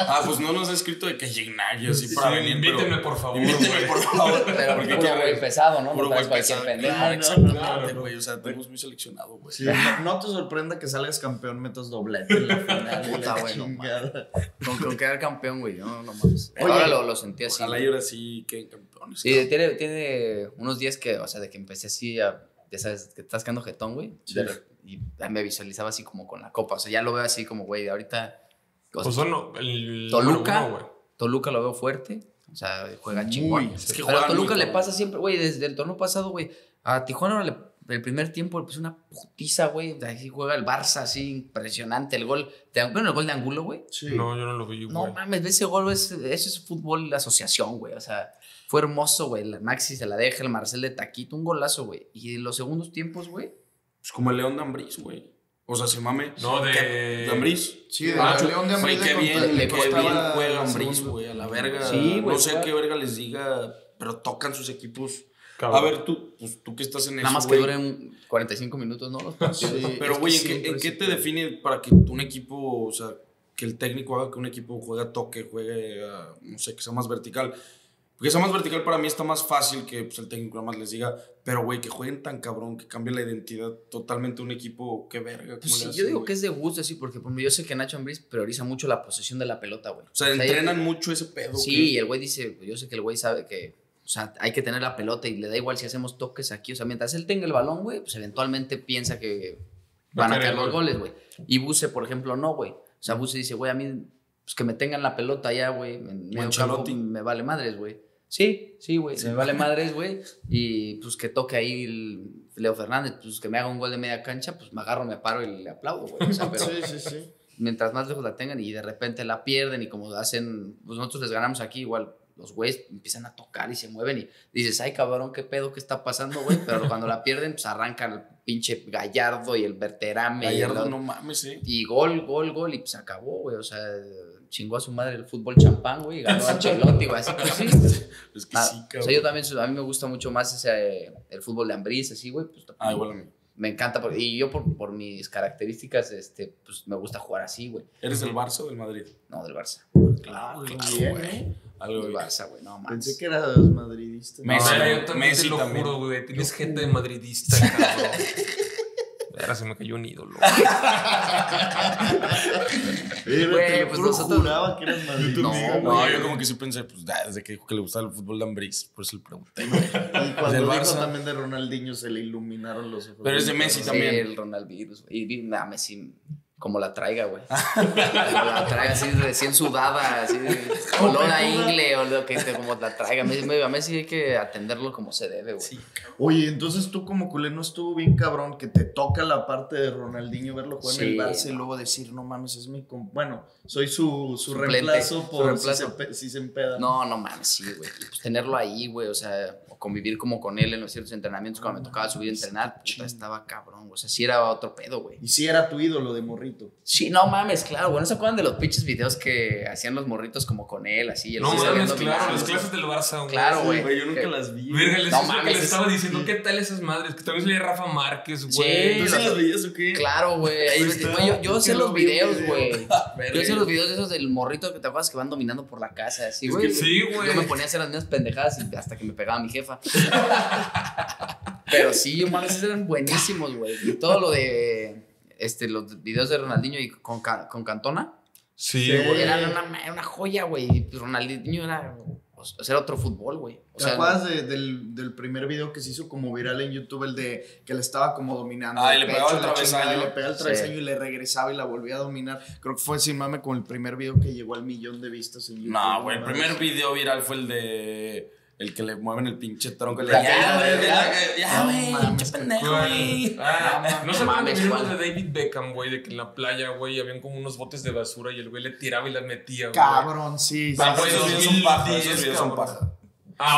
Ah, pues no nos ha escrito de que Gignario así Sí, para venir. invítenme, por favor, Invítenme, por favor. Pero porque puro güey pesado, ¿no? Puro güey cualquier pesado. exactamente, güey. O sea, tenemos muy seleccionado, güey. No, te sorprenda que salgas campeón, metas doblete en la final. Puta, la güey, no chingada. Con, con quedar campeón, güey. No, no mames. Oye, Ahora lo, lo sentí así. Ojalá y ahora sí queden Sí, cabrón. tiene, tiene unos días que, o sea, de que empecé así a. Ya sabes, que te estás quedando jetón, güey. Sí. De Y me visualizaba así como con la copa. O sea, ya lo veo así como, güey, ahorita. o sea, Pues son no, el Toluca. uno, güey. Toluca lo veo fuerte. O sea, juega chingón. es que a Toluca le pasa siempre, güey, desde el torneo pasado, güey. A Tijuana le- el primer tiempo le puso una putiza, güey. De Ahí juega el Barça, así impresionante. El gol. De, bueno, el gol de Angulo, güey. Sí. No, yo no lo vi, güey. No mames, ese gol, es, eso es fútbol de asociación, güey. O sea, fue hermoso, güey. La Maxi se la deja, el Marcel de Taquito, un golazo, güey. Y en los segundos tiempos, güey. Pues como el León de Ambriz, güey. O sea, se mame. No, de- ¿Qué? ¿De Ambriz? Sí, de Ah, León de Güey, Ambriz qué le bien, contra- le qué bien juega el Ambriz, güey. A la verga. Sí, güey, No sé qué verga les diga, pero tocan sus equipos. Cabrón. A ver, tú, pues, tú que estás en Nada eso, más que güey. duren 45 minutos, ¿no? Sí, Pero, güey, ¿en, qué, en te define para que un equipo, o sea, que el técnico haga que un equipo juegue a toque, juegue, a, no sé, que sea más vertical? Porque sea más vertical para mí está más fácil que pues, el técnico nada más les diga, pero, güey, que jueguen tan cabrón, que cambie la identidad totalmente un equipo, qué verga. Pues ¿cómo sí, le yo digo que es de gusto, así, porque por yo sé que Nacho Ambriz prioriza mucho la posesión de la pelota, güey. O sea, entrenan mucho ese pedo. Sí, ¿qué? y el güey dice, yo sé que el güey sabe que, o sea, hay que tener la pelota y le da igual si hacemos toques aquí. O sea, mientras él tenga el balón, güey, pues eventualmente piensa que van a caer los gol. goles, güey. Y Buse, por ejemplo, no, güey. O sea, Buse dice, güey, a mí, pues que me tengan la pelota ya, güey. Ancelotti. me vale madres, güey. Sí, sí, güey, me vale madres, güey. Y pues que toque ahí el Leo Fernández, pues que me haga un gol de media cancha, pues me agarro, me paro y le aplaudo, güey. O sea, pero Sí, sí, sí. mientras más lejos la tengan y de repente la pierden y como hacen, pues nosotros les ganamos aquí igual. Los güeyes empiezan a tocar y se mueven y dices, ay cabrón, qué pedo, qué está pasando, güey. Pero [LAUGHS] cuando la pierden, pues arrancan el pinche Gallardo y el Berterame. y, Gallardo, el- no mames, eh. y gol, gol, gol, y pues acabó, güey. O sea, chingó a su madre el fútbol champán, güey. y Ganó a Ancelotti, güey. Así [LAUGHS] que sí. Es que Ah, sí, o cabrón. sea, yo también, a mí me gusta mucho más ese, el fútbol de Ambriz, así, güey. Pues, Ah, igual a mí. Me encanta, porque- y yo por, por mis características, este, pues me gusta jugar así, güey. ¿Eres del Barça o del Madrid? No, del Barça. Claro, Bien, claro, ¿eh? güey. Algo Del. Barça, güey, no mames. Pensé que eras madridista. Messi. No, Messi, yo también Messi te lo también. juro, güey. Tienes gente de madridista, cabrón. [LAUGHS] Ahora se me cayó un ídolo. Güey, pues nosotros- juraba que eras madridista. No, yo como que sí pensé, pues, desde que dijo que le gustaba el fútbol de Ambriz, por eso le pregunté. Y Del cuando dijo Barça. también de Ronaldinho se le iluminaron los ojos. Pero es de Messi Sí, también. el Ronald Virus, güey. Y nah, Messi, como la traiga, güey. [LAUGHS] la traiga así recién sudada, así, [LAUGHS] olor a ingle, o lo que como la traiga. A Messi hay que atenderlo como se debe, güey. Oye, entonces tú como culé no estuvo bien cabrón que te toca la parte deRonaldinho verlo jugar en el Sí, Barça y luego decir, no mames, es mi... Bueno, soy su, su Suplente, reemplazo su por reemplazo. Si, se, si se empeda. No, no mames, sí, güey. Pues tenerlo ahí, güey, o sea, convivir como con él en los ciertos entrenamientos cuando me tocaba subir a entrenar, puta, estaba cabrón, güey. O sea, sí era otro pedo, güey. Y si era tu ídolo de morrito. Sí, no mames, claro, güey. ¿No se acuerdan de los pinches videos que hacían los morritos como con él, así? él No mames, claro, las clases del Barça, güey. Claro, güey. Yo nunca Que- las vi. Verga, les, No que mames, les estaba diciendo, ¿qué tal esas madres? Que también salía Rafa Márquez, güey. Sí, ¿Tú sí las veías o qué? Claro, güey. Yo, yo sé los videos, video. güey. [LAUGHS] Yo sé los videos esos del morrito que te acuerdas que van dominando por la casa, así, güey. sí, güey. Yo me ponía a hacer las mismas pendejadas hasta que me pegaba mi jefa. Pero sí, mames, esos eran buenísimos, güey. Y todo lo de este, los videos de Ronaldinho y con, con Cantona Sí, güey. eran una, era una joya, güey. Y Ronaldinho era. O pues, o sea, era otro fútbol, güey. O ¿Te sea, acuerdas de- del, del primer video que se hizo como viral en YouTube, el de que le estaba como dominando? Ah, y le pegaba el travesaño. le pegaba el Sí. travesaño y le regresaba y la volvía a dominar. Creo que fue sin mame con el primer video que llegó al millón de vistas en YouTube. No, güey, el primer video viral fue el de. El que le mueven el pinche tronco. Le Ya, güey, ya. güey, mames, pinche pendejo, güey. Ah, no se mames, ¿cuál? de David Beckham, güey, de que en la playa, güey, habían como unos botes de basura y el güey le tiraba y la metía, güey. Cabrón, sí. sí, Ah, sí.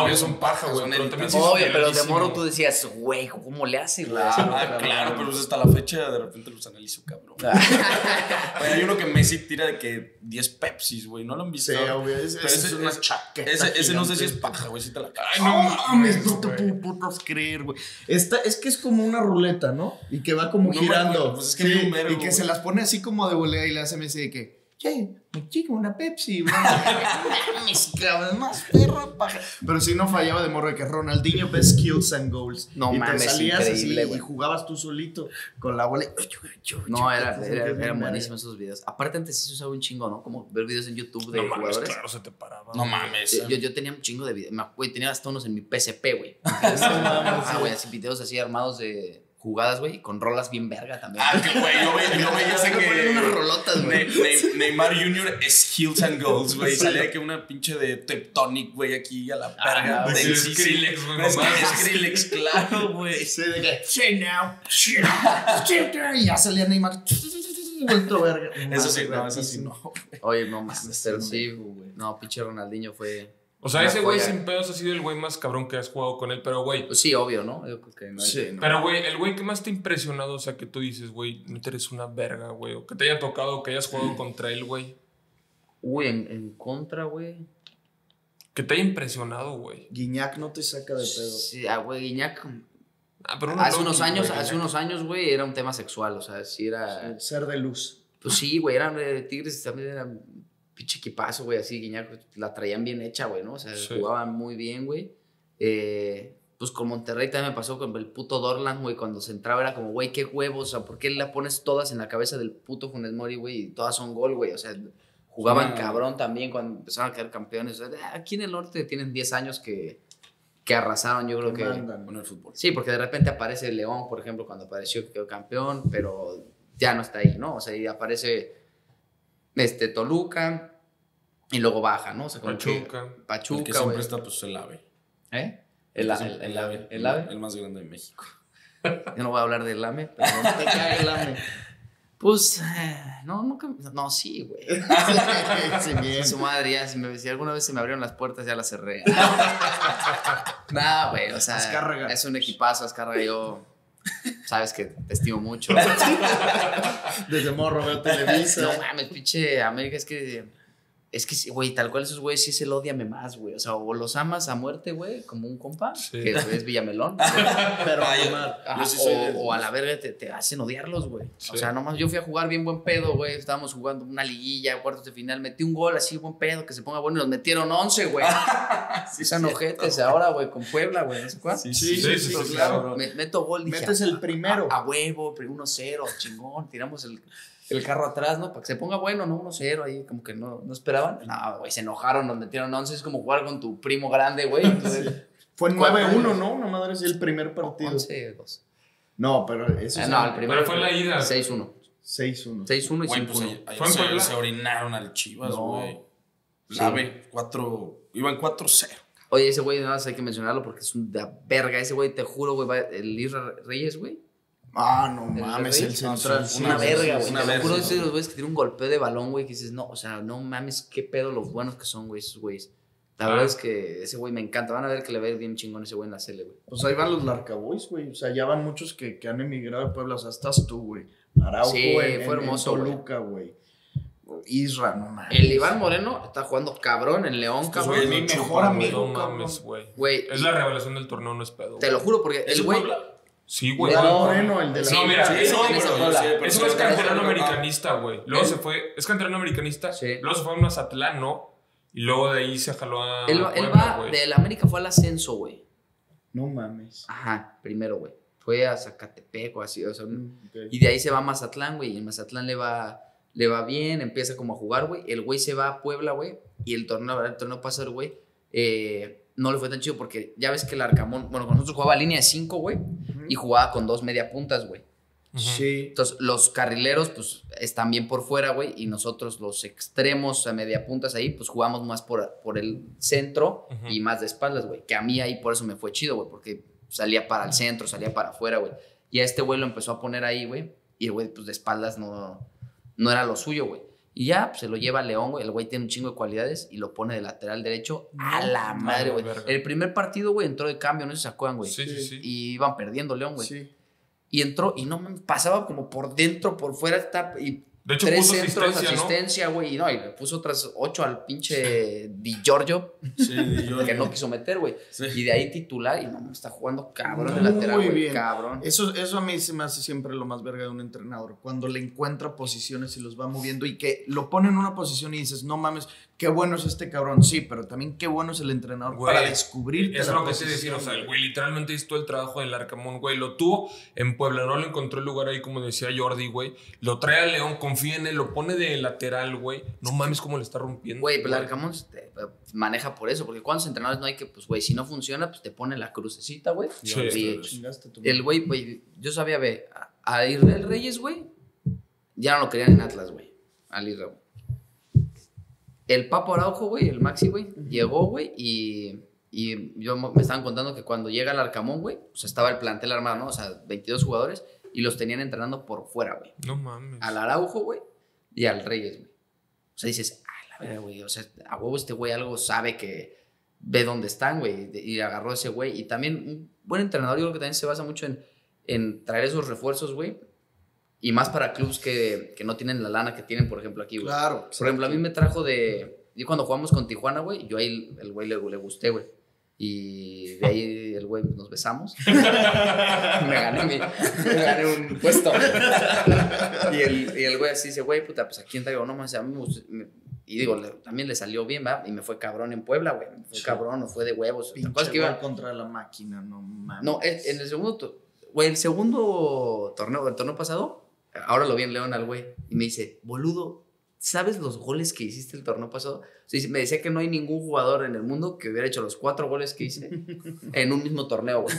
Videos son paja, esos 2010, videos son cabrón. paja. Ah, obvio son paja, güey. Pero también Oye, pero de moro tú decías, güey, ¿cómo le hace, güey? Ah, claro, pero pues hasta la fecha de repente los analizo, cabrón. [LAUGHS] Güey, hay uno que Messi tira de que 10 Pepsis, güey, ¿no lo han visto? Sí, obvio. Ese, Pero ese es una chaqueta. Ese, ese no sé si es paja, güey, si te la. Ay, No no mames, no te puedo putas creer, güey. Esta, es que es como una ruleta, ¿no? Y que va como girando. pues es que y que se las pone así como de volea y le hace Messi de que, che, me chica una Pepsi, güey. Mames, cabrón, más perra paja. Pero sí no fallaba de morro de que Ronaldinho best kills and goals. No y mames, te salías increíble, así güey. y jugabas tú solito con la bola. No, era, era- eran buenísimos esos videos. Aparte, antes sí se usaba un chingo, ¿no? Como ver videos en YouTube de No mames, jugadores. claro, se te paraba. No mames. Yo, yo, yo tenía un chingo de videos. Güey, tenía hasta unos en mi PSP, güey. [LAUGHS] Ah, güey, así videos así armados de jugadas, güey, con rolas bien verga también. Ah, que güey, yo veía, yo de [LAUGHS] me ponen unas que. rolotas, güey. Ne- Ne- Neymar Jr. es Hills and Goals, güey. Salía que una pinche de Tectonic, güey, aquí a la verga. Ah, sí, densísimo. Skrillex, güey, Skrillex, claro, güey. Sí, de que, "Say now, shit now, shit now", y ya salía Neymar. Vuelto verga. Eso sí, no, eso sí no. Oye, no mames, sí, güey. No, pinche Ronaldinho fue. O sea, ese güey sin pedos ha sido el güey más cabrón que has jugado con él, pero güey. Pues sí, obvio, ¿no? Yo creo que no hay- Sí, no. Pero, güey, el güey que más te ha impresionado, o sea, que tú dices, güey, no eres una verga, güey, o que te haya tocado, que hayas jugado contra él, güey. Uy, en, en contra, güey. Que te haya impresionado, güey. Guiñac no te saca de pedo. Sí, ah, güey, Guiñac. Ah, pero Hace unos años, güey. hace unos años, güey, era un tema sexual, o sea, sí era. Ser de luz. Pues sí, güey, eran eh, Tigres también eran pinche equipazo, güey, así, Guiñac, la traían bien hecha, güey, ¿no? O sea, Sí. jugaban muy bien, güey. Eh, pues con Monterrey también me pasó con el puto Dorlan, güey, cuando se entraba era como, güey, qué huevos, o sea, ¿por qué la pones todas en la cabeza del puto Funes Mori, güey? Y todas son gol, güey, o sea, jugaban Ah. cabrón también cuando empezaron a quedar campeones. O sea, aquí en el norte tienen 10 años que, que arrasaron, yo creo que... el fútbol. Sí, porque de repente aparece León, por ejemplo, cuando apareció que quedó campeón, pero ya no está ahí, ¿no? O sea, y aparece este, Toluca y luego baja, ¿no? O sea, como que- Pachuca. El que Pachuca, siempre está, pues, el AVE. ¿Eh? El, el, siempre- el, ave. El ave. El más grande de México. Yo no voy a hablar del AME, pero no te cae el AME. Pues, eh, no, nunca. No, sí, güey. [LAUGHS] Sí, bien. Su madre, ya, si, me- si alguna vez se me abrieron las puertas, ya las cerré. [LAUGHS] Nada, güey, o sea, Azcárraga. es un equipazo, Azcárraga. Yo, sabes que te estimo mucho. [LAUGHS] Desde morro veo Televisa. No mames, pinche América, es que. Es que, sí, güey, tal cual esos güeyes sí es el odiame más, güey. O sea, o los amas a muerte, güey, como un compa, Sí. que es Villamelón. [LAUGHS] pero Ah, yo- mamar. Ajá, sí o, de- o a la verga te, te hacen odiarlos, güey. Sí. O sea, nomás yo fui a jugar bien buen pedo, güey. Estábamos jugando una liguilla, cuartos de final. Metí un gol así, buen pedo, que se ponga bueno. Y nos metieron 11, güey. [LAUGHS] sí, son ojetes ahora, güey, con Puebla, güey. No sé cuál. Sí, sí, sí, sí, sí, sí, claro. Me- meto gol, dije, Metes el primero. A, a huevo, pero 1-0, chingón. Tiramos el, el carro atrás, ¿no? Para que se ponga bueno, ¿no? 1-0 ahí, como que no, no esperaban. No, güey, se enojaron, nos metieron 11. Es como jugar con tu primo grande, güey. [LAUGHS] Entonces, Fue Cuatro 9-1, años. ¿no? Una madre así el primer partido. 11-2. No, pero eso Ah, es no, el primero. Pero fue la ida. 6-1. 6-1. 6-1 y Güey, pues 5-1. ayer, ayer ¿Fue en se, se orinaron al Chivas, No. güey. Sí. La AVE, 4. Iban 4-0. Oye, ese güey, nada más hay que mencionarlo porque es un de verga. Ese güey, te juro, güey, va- el Isra Reyes, güey. Ah, no El mames, el. No, sí, Una sí, verga, güey. una verga, juro, es de los güeyes que tiene un golpeo de balón, güey, que dices, no, o sea, no mames, qué pedo los buenos que son, güey, esos güeyes. La Ah. verdad es que ese güey me encanta. Van a ver que le va a ir bien chingón ese güey en la cele, güey. Pues ahí van los Larcaboys, güey. O sea, ya van muchos que, que han emigrado de Puebla. O sea, estás tú, güey. Araujo, Sí, en, fue en- en hermoso, güey. Toluca, güey. Isra, no mames. El Iván Moreno está jugando cabrón en León, Estos cabrón. mi güeyes no mejor amigo. No mames, güey. Güey, Es la revelación del torneo, no es pedo. te lo juro porque ¿Es el güey. Puebla? Sí, güey. No. Moreno, el de la. Sí, No, mira, sí, pero- sí, güey es canterano americanista, güey. Luego se fue. Es canterano americanista. Sí. Luego se fue a Mazatlán, ¿no? Y luego de ahí se jaló a. Él, él Puebla, va del América, fue al ascenso, güey. No mames. Ajá, primero, güey. Fue a Zacatepec o así, o sea. Y de ahí se va a Mazatlán, güey. Y en Mazatlán le va, le va bien, empieza como a jugar, güey. El güey se va a Puebla, güey. Y el torneo, el torneo pasado, güey, eh, no le fue tan chido porque ya ves que el Arcamón, bueno, con nosotros jugaba línea de 5, güey, y jugaba con dos media puntas, güey. Sí. Entonces, los carrileros, pues, están bien por fuera, güey, y nosotros, los extremos a media puntas ahí, pues, jugamos más por, por el centro y más de espaldas, güey. Que a mí ahí por eso me fue chido, güey, porque salía para el centro, salía para afuera, güey. Y a este güey lo empezó a poner ahí, güey, y el güey, pues, de espaldas no, no era lo suyo, güey. Y ya, pues, se lo lleva a León, güey. El güey tiene un chingo de cualidades y lo pone de lateral derecho a la madre, güey. El primer partido, güey, entró de cambio, no sé si se acuerdan, güey. Sí, sí, sí. Y iban perdiendo León, güey. Sí. Y entró y no me pasaba como por dentro, por fuera, está, y De hecho, tres puso centros, asistencia, güey. Y no, y le puso otras ocho al pinche Di Giorgio, Sí, [LAUGHS] que no quiso meter, güey. Sí. Y de ahí titular, y no, me está jugando cabrón de lateral, güey. bien. Cabrón. Eso, eso a mí se me hace siempre lo más verga de un entrenador. Cuando le encuentra posiciones y los va moviendo y que lo pone en una posición y dices, no mames, qué bueno es este cabrón. Sí, pero también qué bueno es el entrenador Güey, para descubrirte Es lo que te decir, o sea, el güey. literalmente hizo todo el trabajo del Arcamón, güey. Lo tuvo en Puebla, no le encontró el lugar ahí, como decía Jordi, güey. Lo trae a León, confía en él, lo pone de lateral, güey. No mames cómo le está rompiendo. Güey, pero el Arcamón te- maneja por eso, porque cuántos entrenadores no hay que, pues, güey, si no funciona, pues te pone la crucecita, güey. Sí. Y el güey, güey, yo sabía, ve, a- a Israel Reyes, güey, ya no lo querían en Atlas, güey. Al Israel. El Papo Araujo, güey, el Maxi, güey, llegó, güey, y, y yo me estaban contando que cuando llega el Arcamón, güey, o sea, estaba el plantel armado, ¿no? O sea, 22 jugadores, y los tenían entrenando por fuera, güey. No mames. Al Araujo, güey, y al Reyes, güey. O sea, dices, ah, la verga, güey, o sea, a huevo este güey algo sabe que ve dónde están, güey, y agarró a ese güey. Y también un buen entrenador, yo creo que también se basa mucho en, en traer esos refuerzos, güey. Y más para clubes que, que no tienen la lana que tienen, por ejemplo, aquí, güey. Claro. Por ejemplo, a mí me trajo de. Yo cuando jugamos con Tijuana, güey, yo ahí el güey le, le gusté, güey. Y de ahí el güey nos besamos. [LAUGHS] me, gané mi- me gané un puesto. y, el, y el güey así dice, güey, puta, pues a quién traigo, no más, a mí me gustó- me- Y digo, le- también le salió bien, ¿va? Y me fue cabrón en Puebla, güey. Me fue Sí. cabrón, no fue de huevos. ¿Te Pinche que iba- contra la máquina, no mames. no, en en el segundo, güey, el segundo torneo, el torneo pasado, ahora lo vi en León al güey, y me dice, boludo, ¿sabes los goles que hiciste el torneo pasado? O sea, me decía que no hay ningún jugador en el mundo que hubiera hecho los cuatro goles que hice [LAUGHS] en un mismo torneo, güey.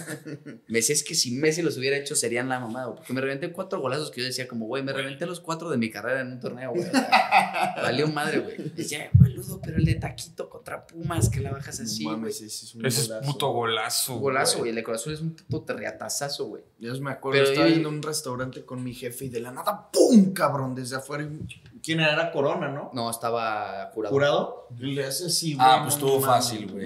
Me decía, es que si Messi los hubiera hecho serían la mamada, güey, porque me reventé cuatro golazos que yo decía como, güey, me reventé los cuatro de mi carrera en un torneo, güey. O sea, valió madre, güey. Decía, boludo, pero el de Taquito contra Pumas, que la bajas así, no güey. mames, ese es un Ese es golazo. puto golazo. Golazo, güey. El de Azul es un puto terriatazazo, güey. Yo me acuerdo, Pero estaba y- en un restaurante con mi jefe y de la nada, ¡pum! Cabrón, desde afuera. y- ¿Quién era? Era Corona, ¿no? No, estaba jurado. ¿Jurado? Y le hace así, güey. Ah, pues estuvo fácil, güey.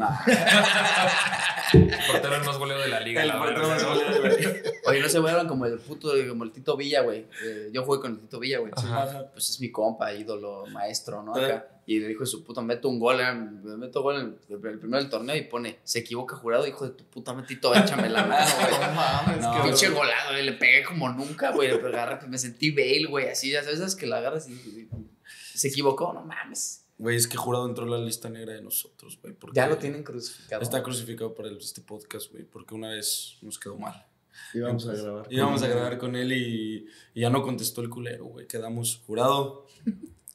Portero el más goleo de la liga. El la portero más goleador de la- Oye, no se vuelvan como el puto, como el Tito Villa, güey. Eh, yo jugué con el Tito Villa, güey. Ajá. Pues es mi compa, ídolo, maestro, ¿no? Acá. Y le dijo a su puta, meto un gol, eh, me meto gol en el, el primero del torneo y pone, se equivoca jurado, hijo de tu puta madre, Tito, échame la mano, [LAUGHS] güey. No mames, No. Pinche golado, güey, le pegué como nunca, güey. Le agarré, pues, me sentí Bale, güey, así, ya sabes, que la agarras y, y- se equivocó, no mames. Güey, es que Jurado entró en la lista negra de nosotros, güey. porque Ya lo tienen crucificado. Está crucificado para el- este podcast, güey, porque una vez nos quedó mal. Y vamos a grabar. Íbamos a grabar con él y, y ya no contestó el culero, güey. Quedamos jurado.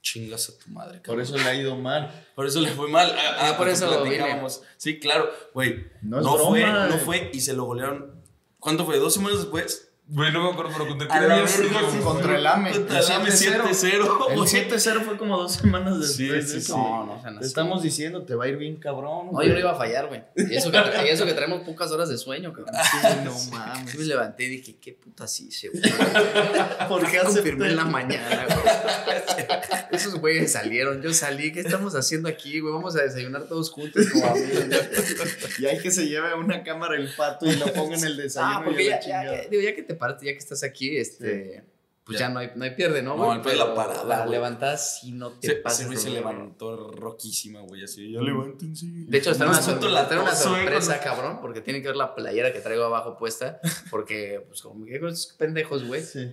Chingas a tu madre, Por cabrón. eso le ha ido mal. Por eso le fue mal. Ah, Ah, por porque eso platicábamos. Sí, claro. Güey, No no, es fue, broma. no fue y se lo golearon. ¿Cuánto fue? ¿Dos semanas después? Güey, no me acuerdo, pero contra quién había sido, sí. Contra el AME. Contra el AME 7-0. El [LAUGHS] güey. 7-0 fue como dos semanas después. Sí, de sí, sí. No, no sean Te así. estamos diciendo, te va a ir bien cabrón. No, yo no iba a fallar, güey. Y eso que, y eso que traemos pocas horas de sueño, cabrón. Sí, no Sí me mames. levanté y dije, ¿qué putas hice, güey? [LAUGHS] ¿Por qué confirmé en la mañana, güey? Esos güeyes salieron, yo salí, ¿qué estamos haciendo aquí, güey? Vamos a desayunar todos juntos como amigos. Y hay que se lleve una cámara el pato y lo ponga en el desayuno. Ah, porque ya, ya- digo, ya que te paraste, ya que estás aquí, este... Pues ya, Ya. no, hay, no hay pierde, ¿no, No, la Pero parada, La güey. levantas y no te Se, pases. se verga. levantó roquísima, güey, así. Ya levántense. De hecho, está No una, sor- sorpresa, cabrón, porque tienen que ver la playera que traigo abajo puesta, porque, pues, como esos pendejos, güey, Sí.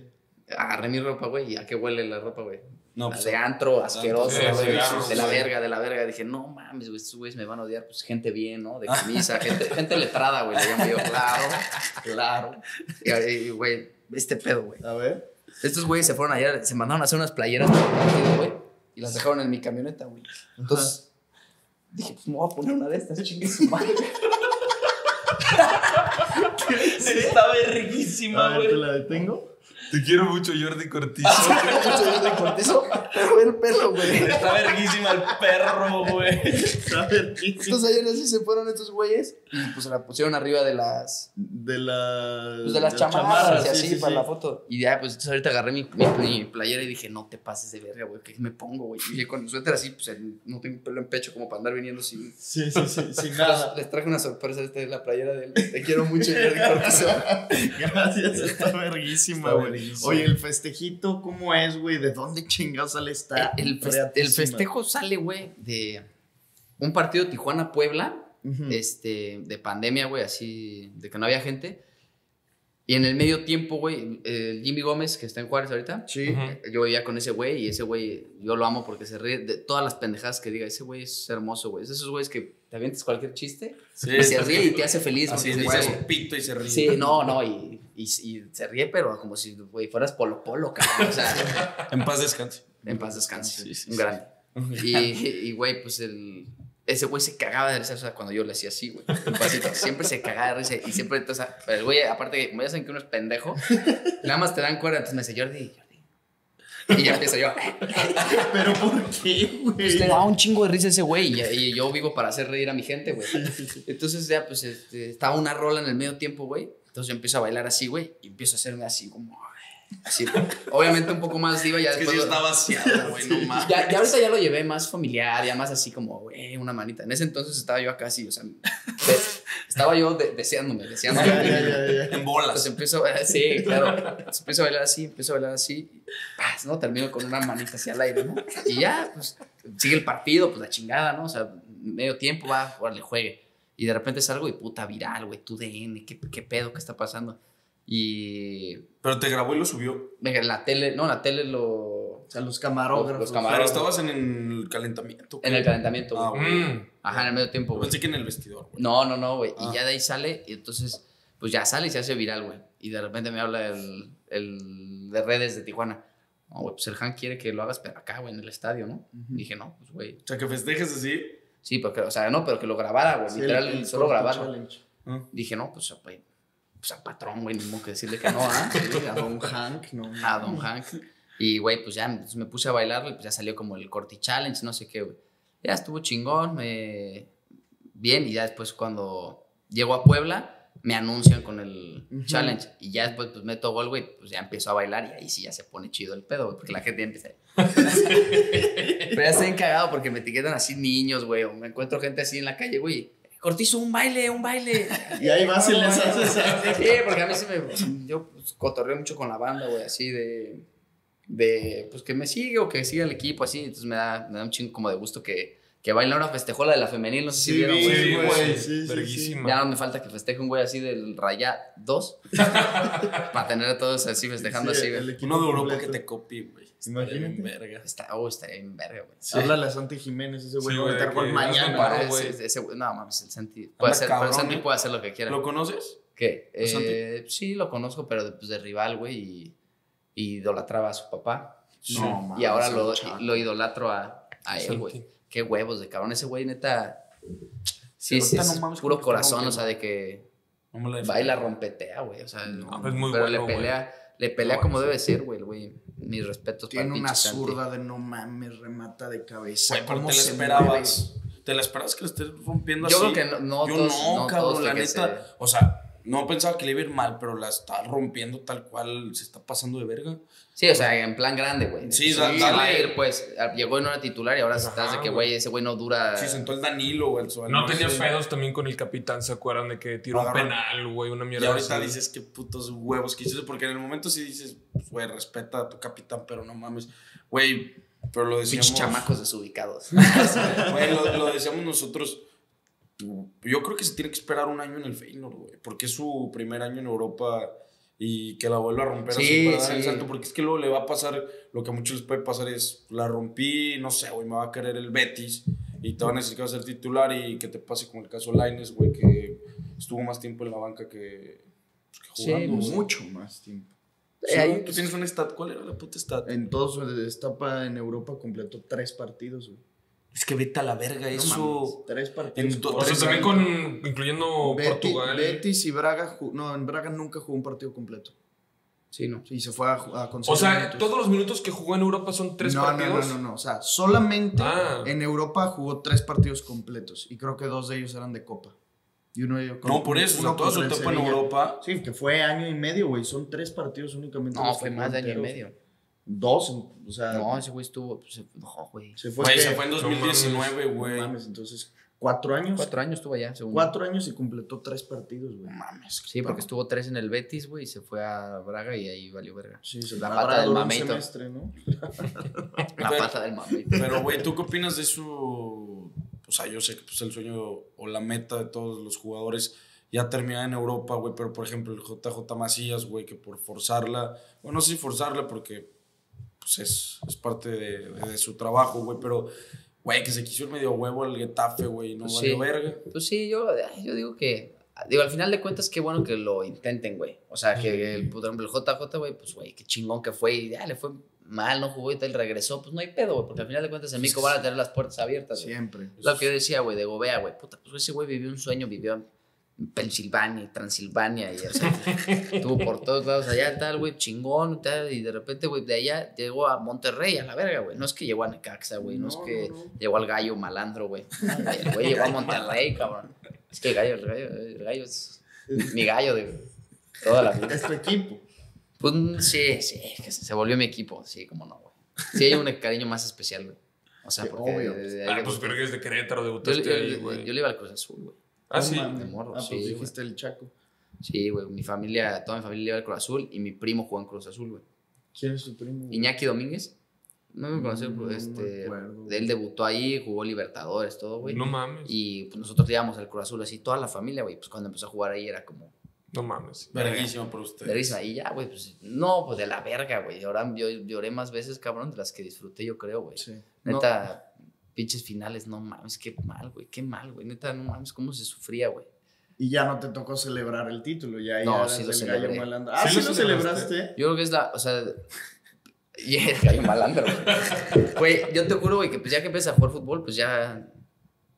Agarré mi ropa, güey, y a qué huele la ropa, güey. No, pues. de antro, asqueroso, Sí, güey, cigarros, de la güey. verga, de la verga. Dije, no mames, güey, estos güeyes me van a odiar, pues gente bien, ¿no? De camisa, gente, gente letrada, güey, le llamo yo, [LAUGHS] claro, claro. Y, y, güey, este pedo, güey. A ver. Estos güeyes se fueron allá, se mandaron a hacer unas playeras para el partido, güey, y las dejaron en mi camioneta, güey. Entonces, Dije, pues me voy a poner una de estas, chingue su madre. [LAUGHS] [LAUGHS] Está verguísima, ver, ¿te la detengo? Te quiero mucho, Jordi Cortizo. [LAUGHS] Mucho de cortizo, pero el pelo, güey. Está verguísima el perro, güey. A ver, Entonces ayer así se fueron estos güeyes y pues se la pusieron arriba de las De pues de las de chamarras y así sí, sí, para sí. la foto. Y ya, pues entonces ahorita agarré mi, mi, mi playera y dije, no te pases de verga, güey, ¿qué me pongo, güey? Y dije, con el suéter así, pues no tengo pelo en pecho como para andar viniendo sin... Sí, sí, sí, [LAUGHS] sin nada. Les traje una sorpresa, esta es la playera del Te quiero mucho, Jordi Cortizo. [LAUGHS] Gracias, está verguísima, Está güey. Oye, el festejito, ¿cómo es, güey? ¿De dónde chingados sale esta? El, festejo sale, güey, de un partido Tijuana-Puebla, Ujú. este, de pandemia, güey, así, de que no había gente. Y en el medio tiempo, güey, Jimmy Gómez, que está en Juárez ahorita, Sí. Ujú. yo vivía con ese güey y ese güey, yo lo amo porque se ríe de todas las pendejadas que diga. Ese güey es hermoso, güey. Es de esos güeyes que te avientes cualquier chiste Sí, y se ríe y te hace feliz. Así dice dices, un pito y se ríe. Sí, no, no, y, y, y se ríe, pero como si, güey, fueras Polo Polo, cabrón. O sea, [LAUGHS] En paz descanse. en paz descanse. Sí, sí, un grande. Y, güey, pues el. Ese güey se cagaba de risa o sea, cuando yo le hacía así, güey. Siempre se cagaba de risa. Y siempre, entonces, pero el güey, aparte, ya saben que uno es pendejo, nada más te dan cuerda. Entonces me dice, Jordi. [LAUGHS] Y ya empiezo yo. [LAUGHS] ¿Pero por qué, güey? Pues le daba un chingo de risa ese güey. Y, y yo vivo para hacer reír a mi gente, güey. Entonces ya, pues, este, estaba una rola en el medio tiempo, güey. Entonces yo empiezo a bailar así, güey. Y empiezo a hacerme así, como. Así. Obviamente un poco más diva. Ya Es que sí está vaciado, [LAUGHS] güey, no mames. ya, ya ahorita ya lo llevé más familiar, ya más así como, güey, una manita. En ese entonces estaba yo acá así, o sea, estaba yo de- deseándome, deseándome. Ya, ya. En Pues bolas. [LAUGHS] empiezo, eh, sí, claro. Entonces empiezo a bailar así, empiezo a bailar así, ¡paz! ¿no? Termino con una manita así al aire, ¿no? Y ya, pues, sigue el partido, pues la chingada, ¿no? O sea, medio tiempo va, órale, juegue. Y de repente salgo y puta, viral, güey, tu DN, ¿qué, qué pedo, qué está pasando? Y Pero te grabó y lo subió. venga, en la tele, no, en la tele lo... O sea, los camarógrafos. Los Pero estabas en el calentamiento. En el calentamiento, Ah, güey. Mm. Ajá, en el medio tiempo, güey. Pensé que en el vestidor, güey. No, no, no, güey. Ah. Y ya de ahí sale, y entonces, pues ya sale y se hace viral, güey. Y de repente me habla el, el de redes de Tijuana. No, güey, pues el Han quiere que lo hagas, pero acá, güey, en el estadio, ¿no? Dije, no, pues, güey. O sea, que festejes así. Sí, porque, o sea, no, pero que lo grabara, güey. Sí, literal, el- el solo grabarlo. Ah. Dije, no, pues, güey. Pues a patrón, güey, ni modo que decirle que no, ¿ah? [LAUGHS] Sí, a Don Hank, no. [LAUGHS] a Don Hank. Y, güey, pues ya pues, me puse a bailarlo y pues ya salió como el Corti Challenge, no sé qué, güey. Ya estuvo chingón, me... bien. Y ya después cuando llego a Puebla, me anuncian con el Ujú. challenge. Y ya después pues meto gol, güey, pues ya empiezo a bailar y ahí sí ya se pone chido el pedo, güey, porque la gente ya empieza... [LAUGHS] Pero ya estoy encagado porque me etiquetan así niños, güey, o me encuentro gente así en la calle, güey. Cortizo, un baile, un baile. Y ahí vas y les haces. Sí, porque a mí sí me. Yo pues, cotorreo mucho con la banda, güey, así de. De. Pues que me sigue o que siga el equipo, así. Entonces me da, me da un chingo como de gusto que, que baila ahora festejó la de la femenil, no sé si Sí, vieron, vi, güey. Sí, güey, sí, Verguísima. Ya no me falta que festeje un güey así del Raya 2. [LAUGHS] para tener a todos así festejando Sí, así, el güey. equipo Uno de Europa que te copie, güey. Imagínate. Bien verga. Está, oh, está en verga, güey. Sí. Háblale a Santi Jiménez, ese güey Sí, va a gol que mañana. güey. ese- ese güey- no mames, el Santi. Puede hacer, cabrón, el Santi ¿eh? puede hacer lo que quiera. ¿Lo conoces? ¿Qué? Eh, sí, lo conozco, pero de, pues, de rival, güey. Y, y idolatraba a su papá. No, mames, y ahora lo, idolatro a, a él, güey. Qué huevos de cabrón. Ese güey, neta. Sí, sí, es no mames puro corazón, o sea, de que No me la baila, rompetea, güey. O sea, No, es muy pero bueno, le pelea, le pelea No, como debe ser, güey, el güey. Mis respetos Tiene para una zurda de no mames, remata de cabeza. Güey, ¿Cómo te la se esperabas. ¿Te la esperabas que la estés rompiendo Yo así? creo que no, no Yo todos, no, no cabrón, todos la neta. se- O sea, no pensaba que le iba a ir mal, pero la está rompiendo tal cual se está pasando de verga. Sí, o sea, en plan grande, güey. Sí, se da- va a dale. ir, pues. Llegó y no era titular y ahora Ajá, estás de que, güey. ese güey no dura. Sí, sentó el Danilo, güey. No tenía Sí. pedos también con el capitán, ¿se acuerdan de que tiró un Agarró- penal, güey? Una Y mierda ahorita así. dices qué putos huevos que hiciste, porque en el momento sí dices, pues, güey, respeta a tu capitán, pero no mames. Güey, pero lo decíamos. Pinches chamacos desubicados. [LAUGHS] Güey, lo, lo decíamos nosotros. Yo creo que se tiene que esperar un año en el Feyenoord, güey. Porque es su primer año en Europa y que la vuelva a romper Sí, así para dar el sí. salto. Porque es que luego le va a pasar, lo que a muchos les puede pasar es, la rompí, no sé, güey, me va a querer el Betis y te va a necesitar ser titular y que te pase como el caso Laines, güey, que estuvo más tiempo en la banca que, pues, que Sí, jugando. pues, güey. Mucho más tiempo. Sí, ahí- tú tienes un stat, ¿cuál era la puta stat? En todo su etapa en Europa completó tres partidos, güey. Es que vete a la verga, eso. Tres partidos. En do- O sea, también con, incluyendo Beti- Portugal. Betis y Braga, no, en Braga nunca jugó un partido completo. Sí, ¿no? Sí, se fue a, a conseguir O sea, minutos. todos los minutos que jugó en Europa son tres no, partidos. No, no, no, no. O sea, solamente Ah. en Europa jugó tres partidos completos. Y creo que dos de ellos eran de Copa. Y uno de ellos. No, por eso, uno toda su etapa en. Europa. Sí, que fue año y medio, güey. Son tres partidos únicamente. No, fue más de año y medio. Dos, o sea. No, ese güey estuvo. pues, se- no, güey. se fue, Güey, se fue en No 2019, no güey. mames, entonces, cuatro años. Cuatro años estuvo allá, según. Cuatro años y completó tres partidos, güey. Mames. Sí, porque estuvo tres en el Betis, güey, y se fue a Braga y ahí valió verga. Sí, se La la pata del semestre, ¿no? [LAUGHS] La Pero- pata del mamito. Pero, güey, ¿tú qué opinas de eso? O sea, yo sé que pues, el sueño o la meta de todos los jugadores ya terminar en Europa, güey, pero por ejemplo el JJ Macías, güey, que por forzarla, bueno, no sé si forzarla porque pues es, es parte de, de su trabajo, güey, pero, güey, que se quiso el medio huevo al Getafe, güey, no Pues valió sí. verga. Pues sí, yo, yo digo que. Digo, al final de cuentas, qué bueno que lo intenten, güey. O sea, que el, por ejemplo, el JJ, güey, pues, güey, qué chingón que fue y ya le fue mal, no jugó y tal, regresó. Pues no hay pedo, güey, porque al final de cuentas en Mico van a tener las puertas abiertas. Siempre. Es lo que yo decía, güey, de Gobea, güey. Puta, pues ese güey vivió un sueño, vivió Pensilvania, Transilvania, y o sea, [LAUGHS] estuvo por todos lados allá, tal, güey, chingón, tal, y de repente, güey, de allá llegó a Monterrey, a la verga, güey. No es que llegó a Necaxa, güey, no, es que no, no. llegó al gallo malandro, güey. El güey llegó a Monterrey, cabrón. Es que el gallo, el gallo, el gallo es mi gallo de toda la vida. Es tu equipo. Pues sí, sí, que se volvió mi equipo, sí, como no, güey. Sí hay un cariño más especial, güey. O sea, porque... obvio. de- de ahí Ah, pues creo que es de Querétaro, debutaste yo- ahí, yo- güey. yo le iba al Cruz Azul, güey. Ah, No sí. de morro, Ah, sí, pues güey. dijiste el Chaco. Sí, güey, mi familia, toda mi familia iba al Cruz Azul y mi primo jugó en Cruz Azul, güey. ¿Quién es tu primo? güey? Iñaki Domínguez, no me conoció, Mm, No pues, me este, acuerdo, él debutó ahí, jugó Libertadores, todo, güey. No mames. Y pues nosotros íbamos al Cruz Azul así, toda la familia, güey. Pues cuando empezó a jugar ahí era como, No mames. Verguísimo por ustedes. vergüenza. Y ya, güey, pues no, pues de la verga, güey. Lloran- Yo lloré más veces, cabrón, de las que disfruté, yo creo, güey. Sí. No, Neta, pinches finales, no mames, qué mal, güey, qué mal, güey. Neta, no mames, cómo se sufría, güey. y ya no te tocó celebrar el título, ya No, ya sí lo el gallo celebré. malandro. Ah, ¿Sí sí, lo lo celebraste? celebraste. Yo creo que es la, o sea, [LAUGHS] y el gallo malandro, güey. Güey, yo te juro, güey, que pues ya que empiezas a jugar fútbol, pues ya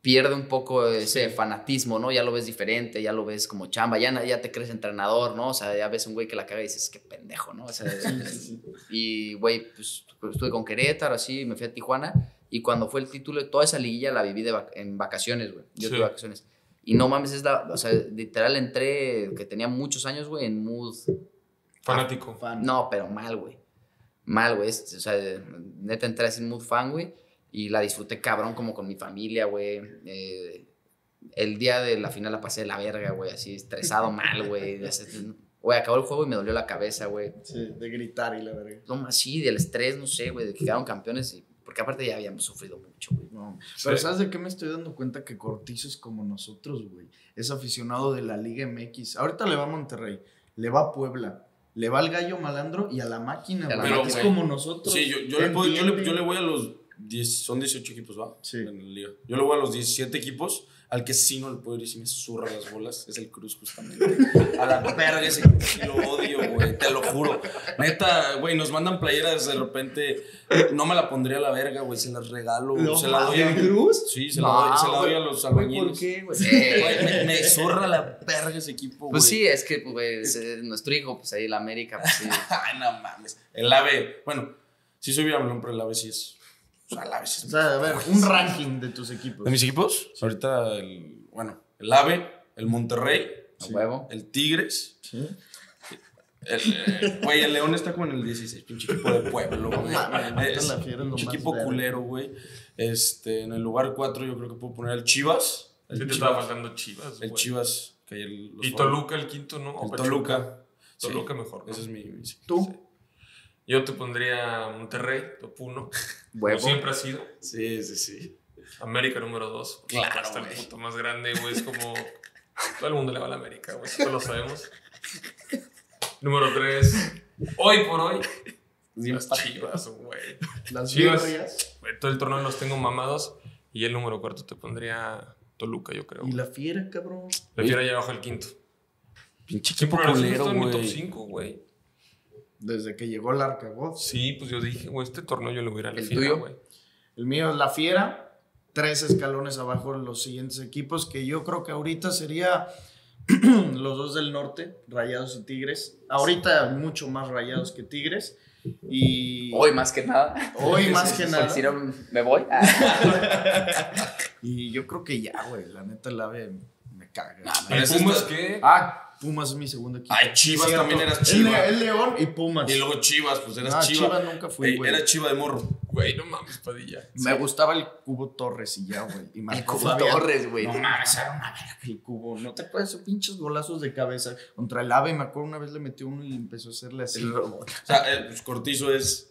pierde un poco ese fanatismo, ¿no? Ya lo ves diferente, ya lo ves como chamba, ya, ya te crees entrenador, ¿no? O sea, ya ves un güey que la caga y dices, qué pendejo, ¿no? O sea, [LAUGHS] y, güey, pues estuve con Querétaro, así, me fui a Tijuana, y cuando fue el título, toda esa liguilla la viví de vac- en vacaciones, güey. Yo Sí. tuve vacaciones. Y no mames, es la, o sea, literal entré, que tenía muchos años, güey, en mood Fanático. Fan. no, pero mal, güey. Mal, güey. Es- O sea, neta entré así en mood fan, güey. Y la disfruté cabrón como con mi familia, güey. Eh, el día de la final la pasé de la verga, güey. Así estresado mal, güey. [LAUGHS] Güey, acabó el juego y me dolió la cabeza, güey. Sí, de gritar y la verga. No más, sí, del estrés, no sé, güey, de que quedaron campeones. y- porque aparte ya habíamos sufrido mucho, güey. No. Sí. Pero ¿sabes de qué me estoy dando cuenta? Que Cortizo es como nosotros, güey. Es aficionado de la Liga MX. Ahorita le va a Monterrey, le va a Puebla, le va al Gallo Malandro y a la máquina, güey. es como nosotros. Sí, yo, yo, le puedo- yo, le, Entiende. yo le voy a los 10, son 18 equipos, ¿va? Sí. En la liga. Yo le voy a los 17 equipos. Al que sí no le puedo ir y sí me zurra las bolas es el Cruz, justamente. [LAUGHS] A la verga ese sí lo odio, güey, te lo juro. Neta, güey, nos mandan playeras de repente. No me la pondría a la verga, güey, se las regalo. No, se la doy a ¿de Cruz? Sí, se la No, doy, se la doy a los albañiles. ¿Por qué, güey? Sí. Me, me zurra la verga ese equipo, güey. Pues sí, es que, pues, eh, nuestro hijo, pues ahí la América, pues sí. [LAUGHS] Ay, no mames. El AVE, bueno, sí soy bien pero el AVE sí es. O sea, el AVE sí es O sea, a ver, un ranking de tus equipos. ¿De mis equipos? Ahorita, el, bueno, el AVE, el Monterrey, huevo. el Tigres. Sí. El, eh, güey, el León está como en el 16, pinche equipo de pueblo, güey. Es pinche equipo culero, güey. Este, en el lugar 4 yo creo que puedo poner el Chivas. El, Sí te Chivas, estaba faltando Chivas, el. Chivas, que ayer los Y. Toluca el quinto, ¿no? El. Toluca. Sí, Toluca mejor. ¿no? Ese es mi... mi- ¿Tú? Yo te pondría Monterrey, top 1. Huevo. siempre ha sido. Sí, sí, sí. América número 2. Claro, Hasta el güey. puto más grande, güey. Es como. Todo el mundo le va a la América, güey. Eso lo sabemos. número 3. Hoy por hoy. Las chivas, güey. Las Chivas. Güey, Todo el torneo los tengo mamados. Y el número cuarto te pondría Toluca, yo creo. y la fiera, cabrón. La fiera ya baja el quinto. Pinche equipo culero, está en mi top güey. 5, güey. Desde que llegó el Arcagoz. Sí, pues yo dije, güey, este torneo yo le voy a ir a la ¿El tuyo? güey. El mío es la fiera, tres escalones abajo los siguientes equipos, que yo creo que ahorita sería [CLEARS THROAT] los dos del norte, Rayados y Tigres. Ahorita mucho más Rayados que Tigres. Y Hoy más que nada. Hoy [LAUGHS] más que nada. Si no, me voy. Ah. [LAUGHS] Y yo creo que ya, güey. La neta, el ave me caga. ¿El Ese Pumas qué? Ah, Pumas es mi segundo equipo. Ay, Chivas también eras El Chiva. Le- El, León y Pumas. Y luego Chivas, pues eras Ah, Chiva. Chivas nunca fui, Ey, güey. Era Chiva de morro. Güey, no mames, Padilla. Me gustaba el Cubo Torres y ya, güey. Y El Cubo Fabián. Torres, güey. No mames, era una verga el Cubo. ¿No te acuerdas esos pinches golazos de cabeza? Contra el ave, me acuerdo una vez le metió uno y empezó a hacerle así. El robot. O sea, eh, pues Cortizo es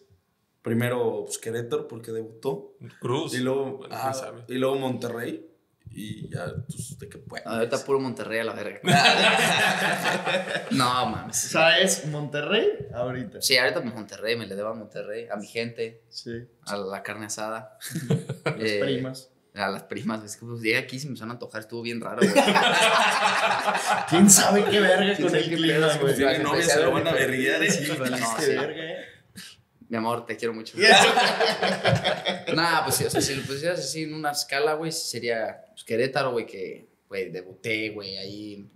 primero pues, Querétaro porque debutó. Cruz. Y luego, ah, y luego Monterrey. Y ya, pues, de qué puede. Ah, Ahorita puro Monterrey a la verga. [LAUGHS] no mames. O sea, es Monterrey ahorita. Sí, ahorita mi Monterrey, me le debo a Monterrey, a mi gente, Sí. a la carne asada. [LAUGHS] Las Eh, primas. A las primas. Es que pues, llegué aquí y se me empezaron a antojar, estuvo bien raro, güey. [LAUGHS] ¿Quién sabe qué verga ¿Quién con el qué clima, güey? novia, se lo van a berrear, eh. Sí, No, sí. verga, eh. Mi amor, te quiero mucho. [LAUGHS] Nah, pues sí, o sea, si lo pusieras así en una escala, güey, sí sería pues, Querétaro, güey, que, güey, debuté, güey, ahí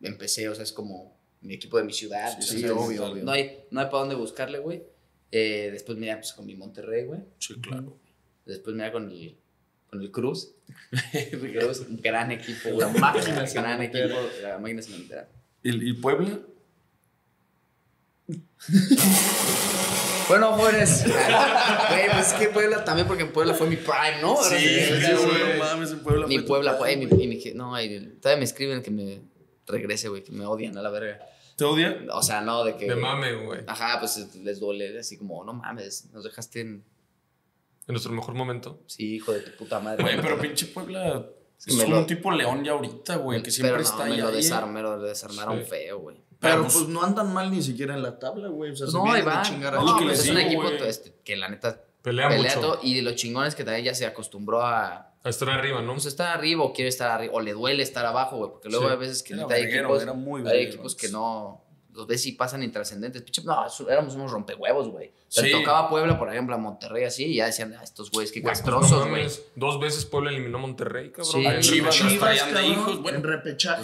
empecé, o sea, es como mi equipo de mi ciudad. Sí, sí, obvio, no, obvio. No hay, no hay para dónde buscarle, güey. Eh, después mira, pues con mi Monterrey, güey. Sí, claro. Después mira con el, con el Cruz. [LAUGHS] Cruz, un gran equipo, güey. La [LAUGHS] máquina gran cementera. equipo, la máquina cementera. ¿Y, y Puebla? Bueno, jóvenes. [LAUGHS] Güey, pues es que Puebla también, porque en Puebla fue mi prime, ¿no? Sí, sí, güey, güey. no mames, en Puebla. Mi fue Puebla, prime, mi- Y mi, je- no, y todavía me escriben que me regrese, güey, que me odian a la verga. ¿Te odia? O sea, no, de que. De mame, güey. Ajá, pues les duele, así como, no mames, nos dejaste en. En nuestro mejor momento. Sí, hijo de tu puta madre. Güey, pero pinche Puebla es me como lo- un tipo león ya ahorita, güey, que siempre pero no, está me ahí. lo, me desarmaron Sí. feo, güey. Pero pues- pues no andan mal ni siquiera en la tabla, güey. O sea, Pues se no, ahí vienen de va. chingar a No, que pues es un equipo este, que la neta Pelea, pelea mucho. todo. Y de los chingones que también ya se acostumbró a. A estar arriba, ¿no? Pues estar arriba o quiere estar arriba. O le duele estar abajo, güey. Porque luego Sí. hay veces que neta hay equipos. era muy hay verguero. equipos que no. Los ves y pasan intrascendentes. Pinche, no, éramos unos rompehuevos, güey. Sí. tocaba Puebla, por ejemplo, a Monterrey así, y ya decían, ah, estos güeyes, qué Güey, pues, castrosos, no güey. Dos veces Puebla eliminó a Monterrey, cabrón. Sí. En A Chivas, repechaje. nos traían de cabrón, hijos, bueno, en repechaje.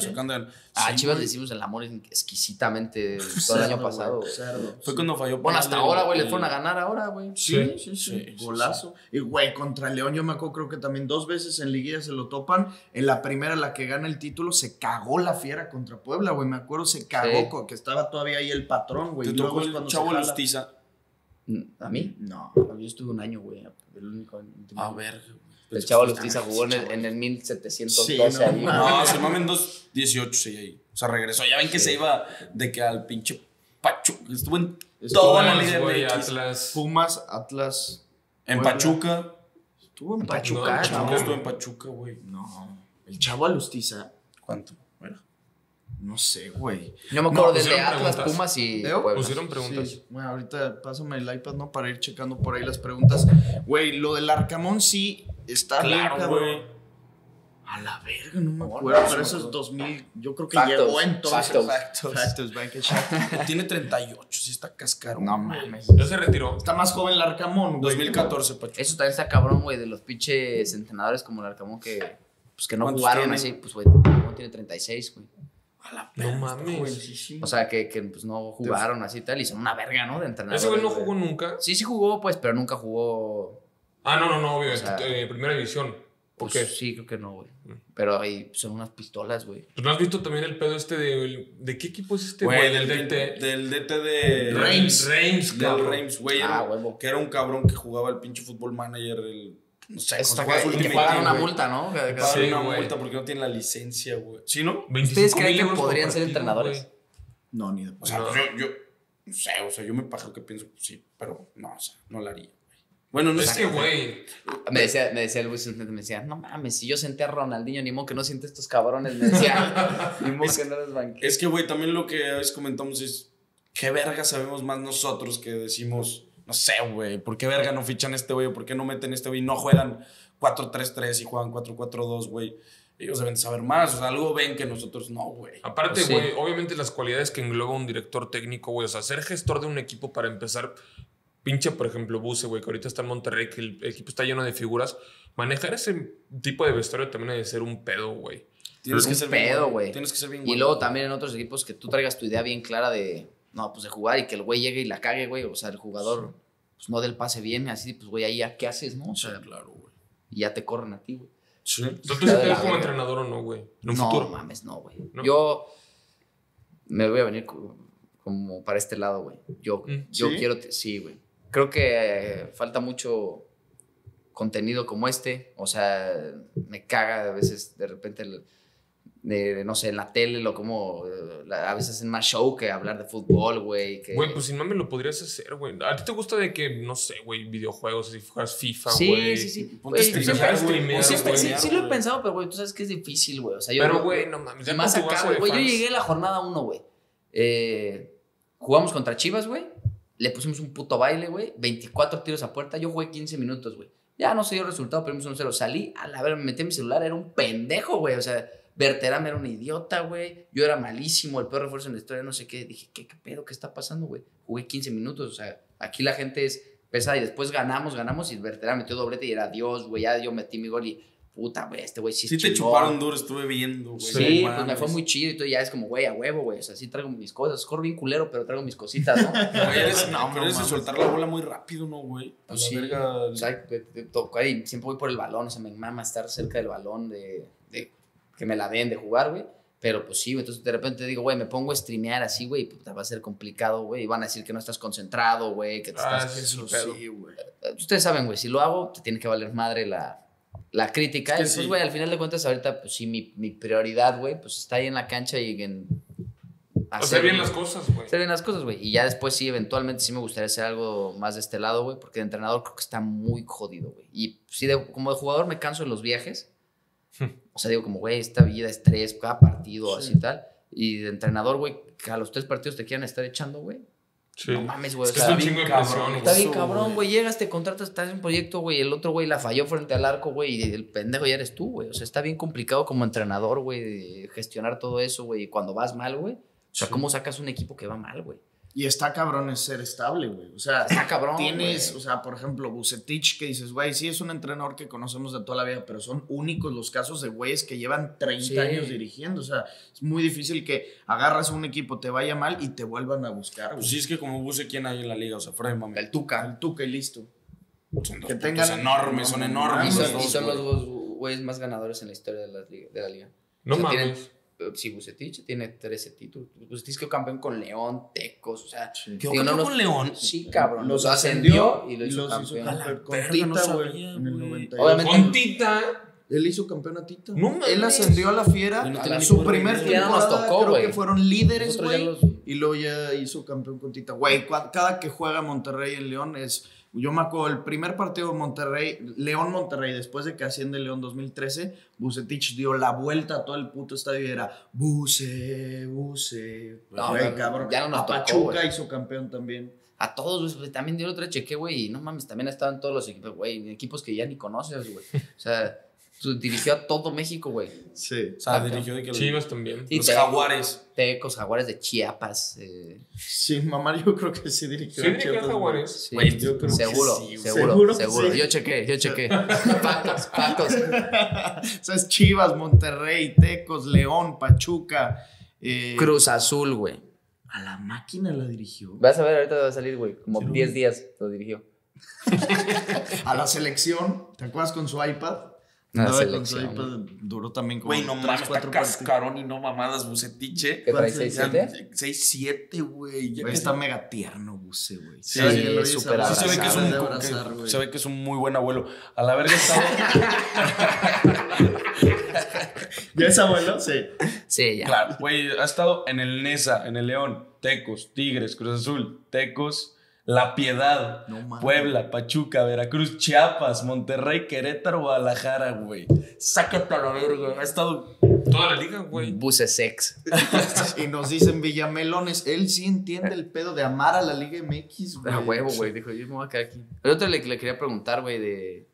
Ah, Sí, Chivas güey. le hicimos el amor exquisitamente [LAUGHS] todo el año pasado, güey. cerdo. Fue cuando falló. Bueno, hasta ahora, güey, el- fueron a ganar ahora, güey. Sí, sí, sí, Sí, sí, Golazo. Y güey, contra León, yo me acuerdo, creo que también dos veces en liguilla se lo topan. En la primera, la que gana el título, se cagó la fiera contra Puebla, güey. Me acuerdo, se cagó, que estaba todavía ahí el patrón, güey. Te tocó el chavo. Lustiza. ¿A mí? No. Yo estuve un año, güey. El único. último. A ver. El chavo Lustiza jugó en el, en el 1712 Sí, no ahí. No, se mamen dos 18, sí, ahí. O sea, regresó. Ya ven que se iba de que al pinche Pachuca. Estuvo en Estuvo toda la Liga MX. Atlas. Pumas, Atlas. En Puebla. Pachuca. Estuvo en Pachuca. Pachuca. No, estuvo en Pachuca, güey. No. El chavo Alustiza. ¿Cuánto? No sé, güey. Yo me acuerdo No, de pusieron Atlas, preguntas. Pumas y. Pusieron preguntas. Sí. Bueno, ahorita pásame el iPad, ¿no? Para ir checando por ahí las preguntas. Güey, lo del Arcamón sí está bien, Claro, güey. A la verga, no me acuerdo, no, pero no eso es acuerdo. 2000. Yo creo que Factos, llegó entonces. factos. Factos. Factos. [LAUGHS] Tiene 38, sí está cascaro. No mames. Ya se retiró. Está más joven el Arcamón, güey. 2014, Pachuca. Eso también está cabrón, güey, de los pinches entrenadores como el Arcamón que, pues, que no ¿Cuántos jugaron tiene? así. Pues, güey, el Arcamón tiene 36, güey. A la No perra, mames. O sea, que, que pues, no jugaron así y tal. Y son una verga, ¿no? De entrenadores. Ese güey no güey. jugó nunca. Sí, sí jugó, pues, pero nunca jugó. Ah, no, no, no, obvio. O sea, eh, primera división. ¿Por Pues, qué? Sí, creo que no, güey. Pero ahí son unas pistolas, güey. Pues no has visto también el pedo este de. ¿De qué equipo es este, Güey, güey? del, Del DT, del DT de. Reims. Reims, Del cabrón. Reims, güey. Ah, era- huevo. Que era un cabrón que jugaba el pinche fútbol manager. El, no sé, Está cuando juegas que, que pagan una multa, ¿no? Cada- Pagan Sí, una güey. multa porque no tienen la licencia, güey. ¿Sí, no? 25 ¿Ustedes creen que podrían ser entrenadores? No, ni de O sea, No. pues yo, yo. No sé, o sea, yo me paso que pienso, pues sí, pero no, o sea, no la haría, güey. Bueno, no Es que, güey. Me decía, me decía el Luis me decía, no mames, si yo senté a Ronaldinho, ni modo que no siente estos cabrones, me decía, [LAUGHS] ni modo que no los banqué. Es que, güey, también lo que a veces comentamos es. ¿Qué verga sabemos más nosotros que decimos, no sé, güey, ¿por qué verga no fichan a este güey? ¿Por qué no meten a este güey? y No juegan 4-3-3 y juegan 4-4-2, güey. Ellos deben saber más, o sea, algo ven que nosotros no, güey. Aparte, Sí. güey, obviamente las cualidades que engloba un director técnico, güey. O sea, ser gestor de un equipo para empezar. pinche, por ejemplo, Buse, güey, que ahorita está en Monterrey, que el equipo está lleno de figuras, manejar ese tipo de vestuario también debe ser un pedo, güey. Tienes Es que ser pedo, güey. Tienes que ser bien Y luego también en otros equipos que tú traigas tu idea bien clara de, no, pues de jugar y que el güey llegue y la cague, güey. O sea, el jugador pues, no del pase bien, así, pues, güey, ahí ya, ¿qué haces, no? O Sí, sea, claro, güey. y ya te corren a ti, güey. Sí. ¿Tú sí te ves como entrenador o no, güey? No, futuro. mames, no, güey. ¿No? Yo me voy a venir co- como para este lado, güey. Yo, Mm. yo ¿Sí? quiero, sí, güey. Creo que eh, falta mucho contenido como este. O sea, me caga a veces de repente, el- de, de, no sé, en la tele, lo como, eh, la- a veces hacen más show que hablar de fútbol, güey. que- Güey, pues sin mame lo podrías hacer, güey. ¿A ti te gusta de que, no sé, güey, videojuegos, si juegas FIFA, Sí, güey? sí, sí. Ponte Güey, streamer, siempre- güey, siempre- streamear, sí, sí lo he pensado, pero güey, tú sabes que es difícil, güey. O sea, yo Pero, güey, no mames. ya más acá, güey. Yo llegué a la jornada 1, güey. Eh, jugamos contra Chivas, güey. Le pusimos un puto baile, güey. 24 tiros a puerta. Yo jugué 15 minutos, güey. Ya no sé el resultado, perdimos 1-0. Salí, a la ver, me metí en mi celular, era un pendejo, güey. O sea, Berterame era un idiota, güey. Yo era malísimo, el peor refuerzo en la historia, no sé qué. Dije, ¿qué, qué pedo? ¿Qué está pasando, güey? Jugué 15 minutos, o sea, aquí la gente es pesada y después ganamos, ganamos y Berterame metió doblete y era Dios, güey. Ya yo metí mi gol y puta, güey, este güey sí Sí te chuparon duro, estuve viendo, güey. Sí, no pues me fue muy chido y todo, ya es como, güey, a huevo, güey. O sea, sí traigo mis cosas. Corro bien culero, pero traigo mis cositas, ¿no? [LAUGHS] Güey, eres, No, pero no eres de soltar la bola muy rápido, ¿no, güey? Pues sí. verga. O sea, de tocar y siempre voy por el balón. O sea, me mama estar cerca del balón, de que me la den, de jugar, güey. Pero pues sí, entonces de repente digo, güey, me pongo a streamear así, güey, puta, va a ser complicado, güey. Y van a decir que no estás concentrado, güey, que te Ah, estás... sí, Eso sí, güey. Ustedes saben, güey, si lo hago, te tiene que valer madre la, la crítica. Es que y pues, sí. güey, al final de cuentas, ahorita, pues sí, mi, mi prioridad, güey, pues está ahí en la cancha y en... Hacer bien las cosas, güey. hacer bien las cosas, güey. Y ya después sí, eventualmente sí me gustaría hacer algo más de este lado, güey, porque de entrenador creo que está muy jodido, güey. Y sí, de- como de jugador me canso en los viajes. O sea, digo como, güey, esta vida es tres, cada partido, así y tal. Y de entrenador, güey, que a los tres partidos te quieran estar echando, güey. Sí. No mames, güey. Es que de cabrón, presión. Está bien cabrón, güey. Llegas, te contratas, estás en un proyecto, güey. El otro güey la falló frente al arco, güey. Y el pendejo ya eres tú, güey. O sea, está bien complicado como entrenador, güey, gestionar todo eso, güey. Y cuando vas mal, güey. O sea, Sí. ¿cómo sacas un equipo que va mal, güey? Y está cabrón es ser estable, güey. O sea, Está cabrón. tienes, o sea, por ejemplo, Bucetich, que dices, güey, sí es un entrenador que conocemos de toda la vida, pero son únicos los casos de güeyes que llevan 30 Sí. años dirigiendo. O sea, es muy difícil que agarras un equipo, te vaya mal y te vuelvan a buscar. Pues sí, es que como buse quién hay en la liga, o sea, fuera de mami. El Tuca. Al Tuca y listo. Son dos que tengan- enormes, son Y enormes. son, los y dos, son los dos güeyes más ganadores en la historia de la liga. De la liga. No O sea, mames. tienen- sí, Bucetich tiene 13 títulos. Bucetich quedó campeón con León, Tecos, o sea. Sí. ¿Qué digo, no ocurrió nos- con León? Sí, cabrón. Los Los ascendió y lo hizo los campeón. hizo campeón con Tita, no güey, sabía, en el güey. 92. Obviamente- Con Tita. Él hizo campeón a Tita. No. Él ascendió a la fiera. No A la su primer no nos temporada tocó, creo güey. que fueron líderes, güey. los- Y luego ya hizo campeón con Tita. Güey, cada que juega Monterrey en León es... Yo me acuerdo, el primer partido de Monterrey, León-Monterrey, después de que asciende León 2013, Bucetich dio la vuelta a todo el puto estadio y era Buce, Buce. No, Güey, no, cabrón. ya no nos a tocó, Pachuca güey. hizo campeón también. A todos, güey. También dio otra cheque, güey. Y no mames, también estaban todos los equipos, güey. Equipos que ya ni conoces, güey. O sea, dirigió a todo México, güey. Sí. O sea, dirigió de que Chivas también. Sí, los te- jaguares. Tecos, Jaguares de Chiapas. eh, Sí, mamá, yo creo que sí dirigió. Sí, a dirigió a Jaguares. sí, Güey, yo creo que seguro, sí, seguro, Seguro seguro. que sí. Yo chequé, yo chequé. [LAUGHS] Pacos, pacos. O sea, es Chivas, Monterrey, Tecos, León, Pachuca. eh, Cruz Azul, güey. A la máquina la dirigió. Vas a ver, ahorita va a salir, güey. Como Sí, 10 días lo dirigió. [LAUGHS] A la selección. ¿Te acuerdas con su iPad? A la Andaba con selección, iPad. Duró también como. Güey, no tres, mames, está cascarón y no mamadas, bucetiche. ¿Qué trae ¿Cuál 6-7? 6-7, güey. Ya Güey, que está mega tierno, Buse, güey. Sí, súper Sí, se ve que es un, que- se ve que es un muy buen abuelo. A la verga estaba. [LAUGHS] ¿Ya es abuelo? Sí. Sí, ya. claro, güey, ha estado en el Nesa, en el León, Tecos, Tigres, Cruz Azul, Tecos, La Piedad, No mames. Puebla, Pachuca, Veracruz, Chiapas, Monterrey, Querétaro, Guadalajara, güey. Sácate a la verga. Ha estado. Toda la liga, güey. Buse sex. [LAUGHS] Y nos dicen Villamelones. Él sí entiende el pedo de amar a la Liga MX, güey. A huevo, güey. Dijo, yo me voy a quedar aquí. El otro le, le quería preguntar, güey, de.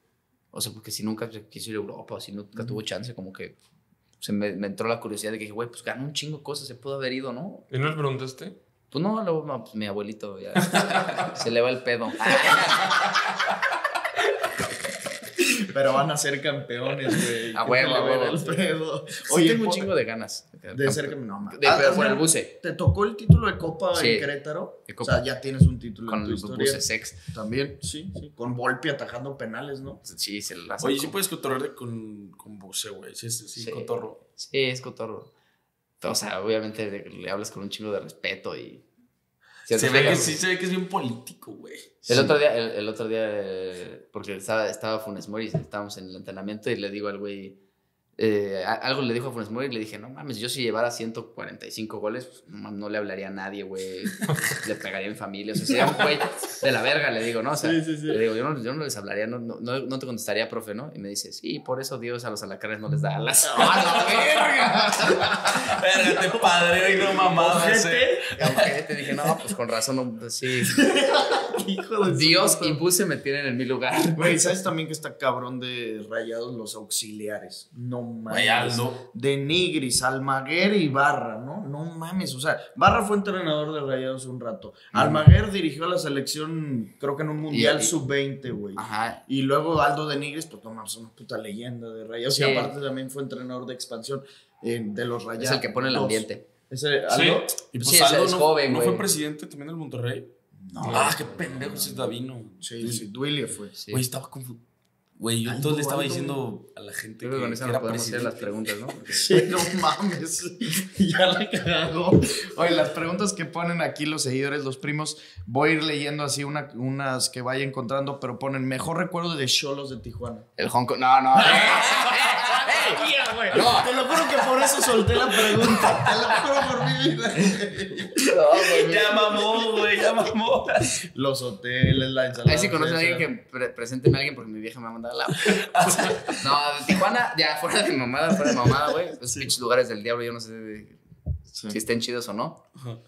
O sea, porque si nunca se quiso ir a Europa o si nunca tuvo chance, como que. Se me, me entró la curiosidad de que, güey, pues ganó un chingo de cosas, se pudo haber ido, ¿no? ¿Y no le preguntaste? Pues no, luego, no, pues mi abuelito ya [LAUGHS] se le va el pedo. Pero van a ser campeones, güey. A ¿Qué huevo, a le va huevo. el pedo? Oye, tengo un chingo de ganas. De ser que no. De- Ah, pero por el buce. ¿Te tocó el título de Copa Sí. en Querétaro? De O sea, ya tienes un título Con en tu el historia. buce sex. También, sí, sí. Con Volpi atajando penales, ¿no? Sí, se la Oye, sí puedes cotorrear con, con buce, güey. Sí, sí, sí, Sí. cotorro. Sí, es cotorro. O sea, obviamente le, le hablas con un chingo de respeto y. Se ve que sí, se ve que es bien político, güey. El otro día, el, el otro día, eh, porque estaba, estaba Funes Mori, estábamos en el entrenamiento y le digo al güey, eh, algo le dijo a Funes Mori y le dije, no mames, yo si llevara 145 goles, pues, no, le hablaría a nadie, güey, [LAUGHS] le pegaría a mi familia, o sea, sería un güey de la verga, le digo, ¿no? O sea, Sí, sí, sí. le digo, yo no, yo no les hablaría, no, no, no, te contestaría, profe, ¿no? Y me dice, sí, por eso Dios a los alacranes no les da alas. [LAUGHS] ¡A Vérgate, padre, y no mamadas. Ojete. Aunque te dije, no, pues con razón, pues, sí. [LAUGHS] [LAUGHS] Hijo de su Dios Buse me tienen en mi lugar. Güey, ¿sabes también que está cabrón de rayados los auxiliares? No mames. Aldo. De Nigris, Almaguer y Barra, ¿no? No mames. O sea, Barra fue entrenador de rayados un rato. Almaguer dirigió a la selección, creo que en un mundial y- sub-20, güey. Ajá. Y luego Aldo de Nigris, pues no mames, una puta leyenda de rayados. Sí. Y aparte también fue entrenador de expansión eh, de los rayados. Es el que pone el ambiente. ¿Ese Aldo? Y pues Sí, es- Aldo es no, joven, ¿no fue presidente también del Monterrey. No. Ah, qué pendejo ese es Davino. Sí, sí, Duilio fue. Sí. Güey, estaba confuso. Güey, yo entonces le estaba diciendo a la gente Creo que, que con nos era podemos hacer las preguntas, ¿no? [LAUGHS] Porque- Sí, no mames. [LAUGHS] ya la cagó. Oye, las preguntas que ponen aquí los seguidores, los primos, voy a ir leyendo así una- unas que vaya encontrando, pero ponen mejor recuerdo de Cholos de Tijuana. El Hong Kong. No, no. [LAUGHS] No. Te lo juro que por eso solté la pregunta. Te lo juro por mi vida. Ya mamó, güey, ya mamó. Los hoteles, la ensalada. Ahí sí conocen a alguien que pre presénteme a alguien porque mi vieja me va a mandar la. [LAUGHS] No, de Tijuana, ya fuera de mamada, fuera de mamada, güey. Esos pinches lugares del diablo, yo no sé de- Sí. si estén chidos o no. [LAUGHS]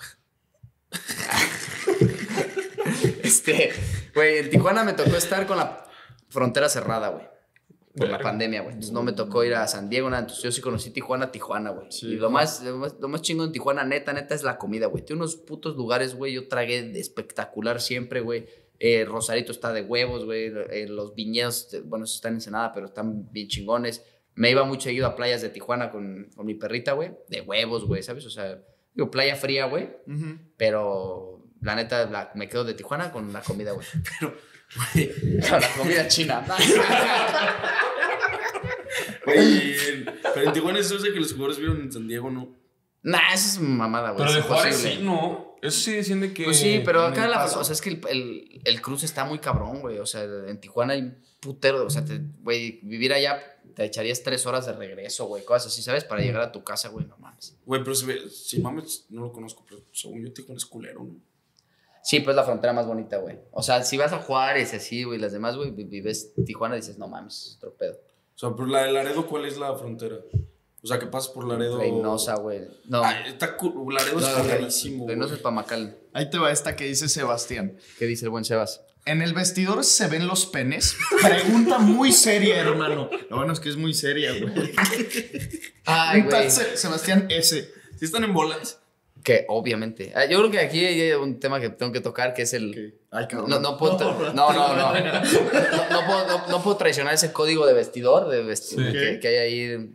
este, güey, en Tijuana me tocó estar con la frontera cerrada, güey. Por la pandemia, güey. Entonces no me tocó ir a San Diego, nada. Entonces yo sí conocí Tijuana, Tijuana, güey. Sí. y lo más, lo más, lo más chingo en Tijuana, neta, neta, es la comida, güey. Tiene unos putos lugares, güey. Yo tragué de espectacular siempre, güey. Eh, Rosarito está de huevos, güey. Eh, los viñedos, eh, bueno, están en Ensenada, pero están bien chingones. Me iba muy seguido a playas de Tijuana con, con mi perrita, güey. De huevos, güey, ¿sabes? O sea, digo, playa fría, güey. Ujú. Pero la neta, la- me quedo de Tijuana con la comida, güey. [LAUGHS] Güey, Con la comida china. [LAUGHS] güey, pero en Tijuana eso es de que los jugadores vieron en San Diego, ¿no? nah, eso es mamada, güey. Pero de Juárez sí, ¿no? Eso sí decían de que. Pues sí, pero acá la, paso. o sea, es que el, el, el cruce está muy cabrón, güey. O sea, en Tijuana hay un putero, o sea, te- güey, vivir allá te echarías tres horas de regreso, güey, cosas así, ¿sabes? Para llegar a tu casa, güey, no mames. Güey, pero ve, si mames, no lo conozco, pero según yo Tijuana es culero, ¿no? Sí, pues la frontera más bonita, güey. O sea, si vas a Juárez, así, güey, las demás, güey, vi- vives Tijuana dices, no mames, es otro pedo. O sea, pero la de Laredo, ¿cuál es la frontera? O sea, que pasas por Laredo. Reynosa, güey. No, Ah, está cu- Laredo no, está no, rarísimo. Reynosa es Pamacal. Ahí te va esta que dice Sebastián. ¿Qué dice el buen Sebas? ¿En el vestidor se ven los penes? Pregunta muy seria, hermano. Lo bueno es que es muy seria, güey. Ay, Un tal güey. Se- Sebastián S. ¿Sí están en bolas? Que obviamente. Ah, Yo creo que aquí hay un tema que tengo que tocar, que es el... Ay. No, no puedo, [LAUGHS] tra- no, no, no. No, no puedo, no- no puedo traicionar ese código de vestidor, de Sí. que, que hay ahí,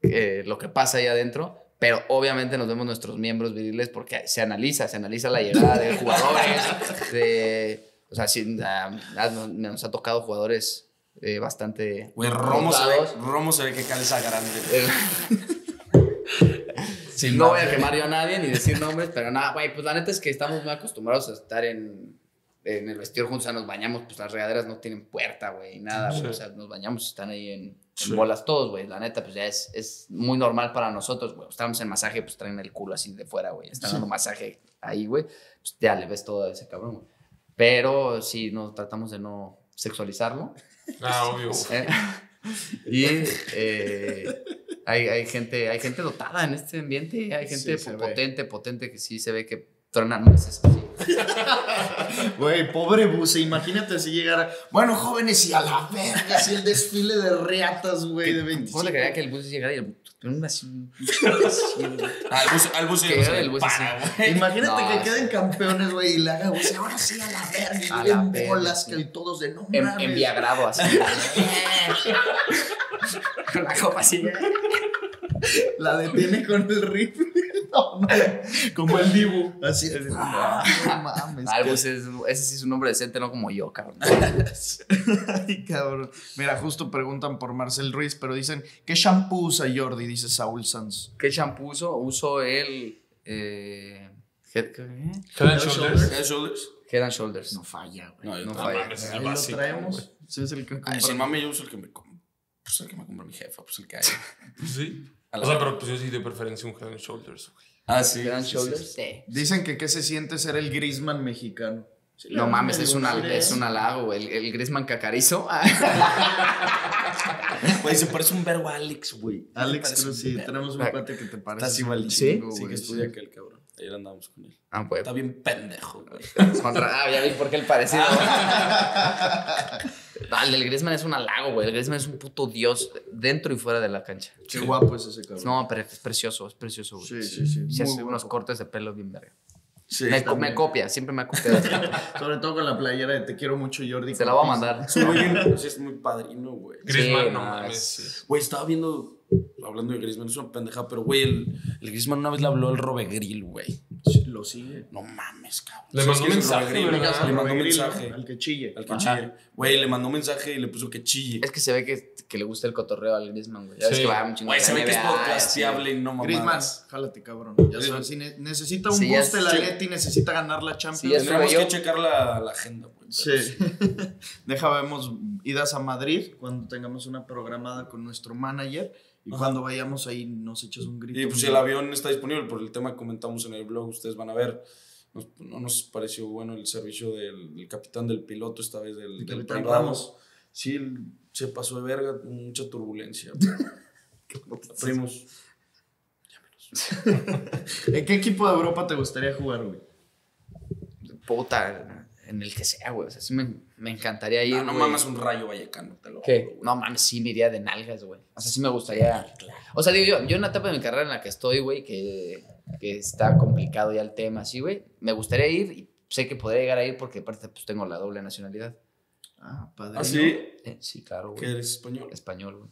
eh, lo que pasa ahí adentro. Pero obviamente nos vemos nuestros miembros viriles porque se analiza, se analiza la llegada de jugadores, [LAUGHS] de, o sea, sí, nos, ha tocado jugadores eh, bastante... Güey, Romo se, ve, dotados. Romo se ve que calza grande. [LAUGHS] Eh, Sin no voy a madre. quemar yo a nadie ni decir nombres, pero nada, güey, pues la neta es que estamos muy acostumbrados a estar en, en el vestidor juntos, o sea, nos bañamos, pues las regaderas no tienen puerta, güey, nada, güey, Sí. o sea, nos bañamos y están ahí en, en Sí. bolas todos, güey, la neta, pues ya es, es muy normal para nosotros, güey, estamos en masaje, pues traen el culo así de fuera, güey, están dando masaje ahí, güey, pues ya le ves todo a ese cabrón, güey. Pero sí, no, tratamos de no sexualizarlo. Ah, obvio. [LAUGHS] y eh, hay, hay, gente, hay gente dotada en este ambiente, hay gente Sí, potente, potente que sí se ve que Tronan nueces así. [LAUGHS] Güey, pobre buce, imagínate si llegara. Bueno, jóvenes, y a la verga, así el desfile de reatas, güey, de 25. ¿Cómo le quería que el bus llegara y el así, [LAUGHS] Al bus, al Que el así. Imagínate No, que queden campeones, güey, y le haga buce. Ahora sí a la verga, y A la verga, bolas sí. que todos de no En, enviagrado así. [LAUGHS] Con la copa así. La detiene con el rifle. [LAUGHS] No, no. Como el Dibu. Así. Ah, no mames. Ah, el qué- bus es- ese sí es un nombre decente, no como yo, cabrón. [LAUGHS] Ay, cabrón. Mira, justo preguntan por Marcel Ruiz, pero dicen, ¿qué shampoo usa Jordi? Dice Saúl Sanz. ¿Qué shampoo uso? Uso el. Eh, head, ¿qué? Head and Shoulders. Head Shoulders. Head and Shoulders. No falla, güey. No, yo No no falla. mames, es el lo traemos. Sí, es el que Ay, sin mame, yo uso el que me Pues el que me compra mi jefa, pues el que hay. Pues [LAUGHS] sí. O sea, pero pues yo sí de preferencia un Head and Shoulders, güey. Ah, sí. Head and sí, Shoulders. sí. Sí. Dicen que qué se siente ser el Grisman mexicano. No mames, es, una, es un halago, güey. El, el Griezmann cacarizo. [LAUGHS] Güey, se parece un verbo a Alex, güey. Alex sí, verbo. tenemos un cuate que te parece. Estás igual. ¿Sí? Sí, que estudia aquel cabrón. Ayer andábamos con él. ah, pues. Está bien pendejo, güey. [LAUGHS] Ah, ya vi por qué el parecido. [LAUGHS] No, el del Griezmann es un halago, güey. El Griezmann es un puto dios dentro y fuera de la cancha. Qué guapo es ese cabrón. No, pero es precioso, es precioso, güey. Sí, sí, sí. Se muy hace unos cortes de pelo bien verga. Sí. me, co- también. me copia, siempre me ha copiado. [LAUGHS] Sobre todo con la playera de Te quiero mucho, Jordi. Se la voy a mandar. Es bien- sí, es muy padrino, güey. Griezmann, Sí, no mames. Güey, estaba viendo, hablando de Griezmann, es una pendeja, pero güey, el, el Griezmann una vez le habló al Robegril, güey. Lo sigue. No mames, cabrón. Le ¿Sabes mandó el mensaje. Le mandó ¿no? mensaje. Al que chille. Al que Ajá. chille. Güey, le mandó mensaje y le puso que chille. Es que se ve que, que le gusta el cotorreo al Griezmann, güey. Ya ves Sí. que va un chingo Güey, se ve que es podcasteable y no mamadas. Griezmann, jálate, cabrón. Ya sabes, si ne- necesita un Sí, boost el. Atleti, necesita ganar la Champions. Sí, estuve que checar la, la agenda, güey. Sí. [LAUGHS] Deja, vemos idas a Madrid cuando tengamos una programada con nuestro manager. Y Ajá. cuando vayamos ahí nos echas un grito. Y pues si el avión está disponible, por el tema que comentamos en el blog, ustedes van a ver. Nos- no nos pareció bueno el servicio del, del capitán del piloto, esta vez del, El del capitán. Ramos. Sí, se pasó de verga, mucha turbulencia. [LAUGHS] Primos. [LAUGHS] ¿En qué equipo de Europa te gustaría jugar, güey? Puta, en el que sea, güey. O sea, sí me, me encantaría ir. No, no mames un rayo vallecano, te lo ¿Qué? juro. No mames, sí me iría de nalgas, güey. O sea, sí me gustaría. O sea, digo yo, yo en la etapa de mi carrera en la que estoy, güey, que, que está complicado ya el tema, así, güey, me gustaría ir y sé que podría llegar a ir porque aparte pues tengo la doble nacionalidad. Ah, padre. ¿Ah, sí? Eh, sí, claro, ¿Que güey. eres español? Español, güey.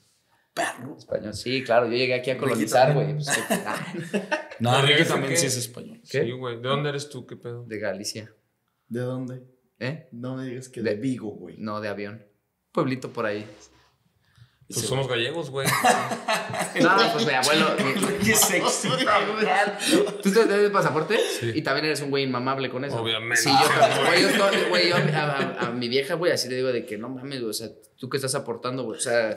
Perro. Español, sí, claro. Yo llegué aquí a colonizar, güey. pues, sí, [LAUGHS] No, Enrique también sí es español. ¿Qué? Sí, güey. ¿De dónde eres tú? ¿Qué pedo? de Galicia. ¿De dónde? ¿Eh? No me digas que De- de Vigo, güey. No, de avión. Pueblito por ahí. Pues somos gallegos, güey. [LAUGHS] No, pues mi abuelo. [LAUGHS] mi- Qué sexy. [LAUGHS] ¿Tú te tienes pasaporte? Sí. Y también eres un güey inmamable con eso. Obviamente. Sí, yo también. Güey, yo, estoy- güey, yo a, a- a mi vieja, güey, así le digo de que no mames, güey. O sea, ¿tú qué estás aportando, güey? O sea,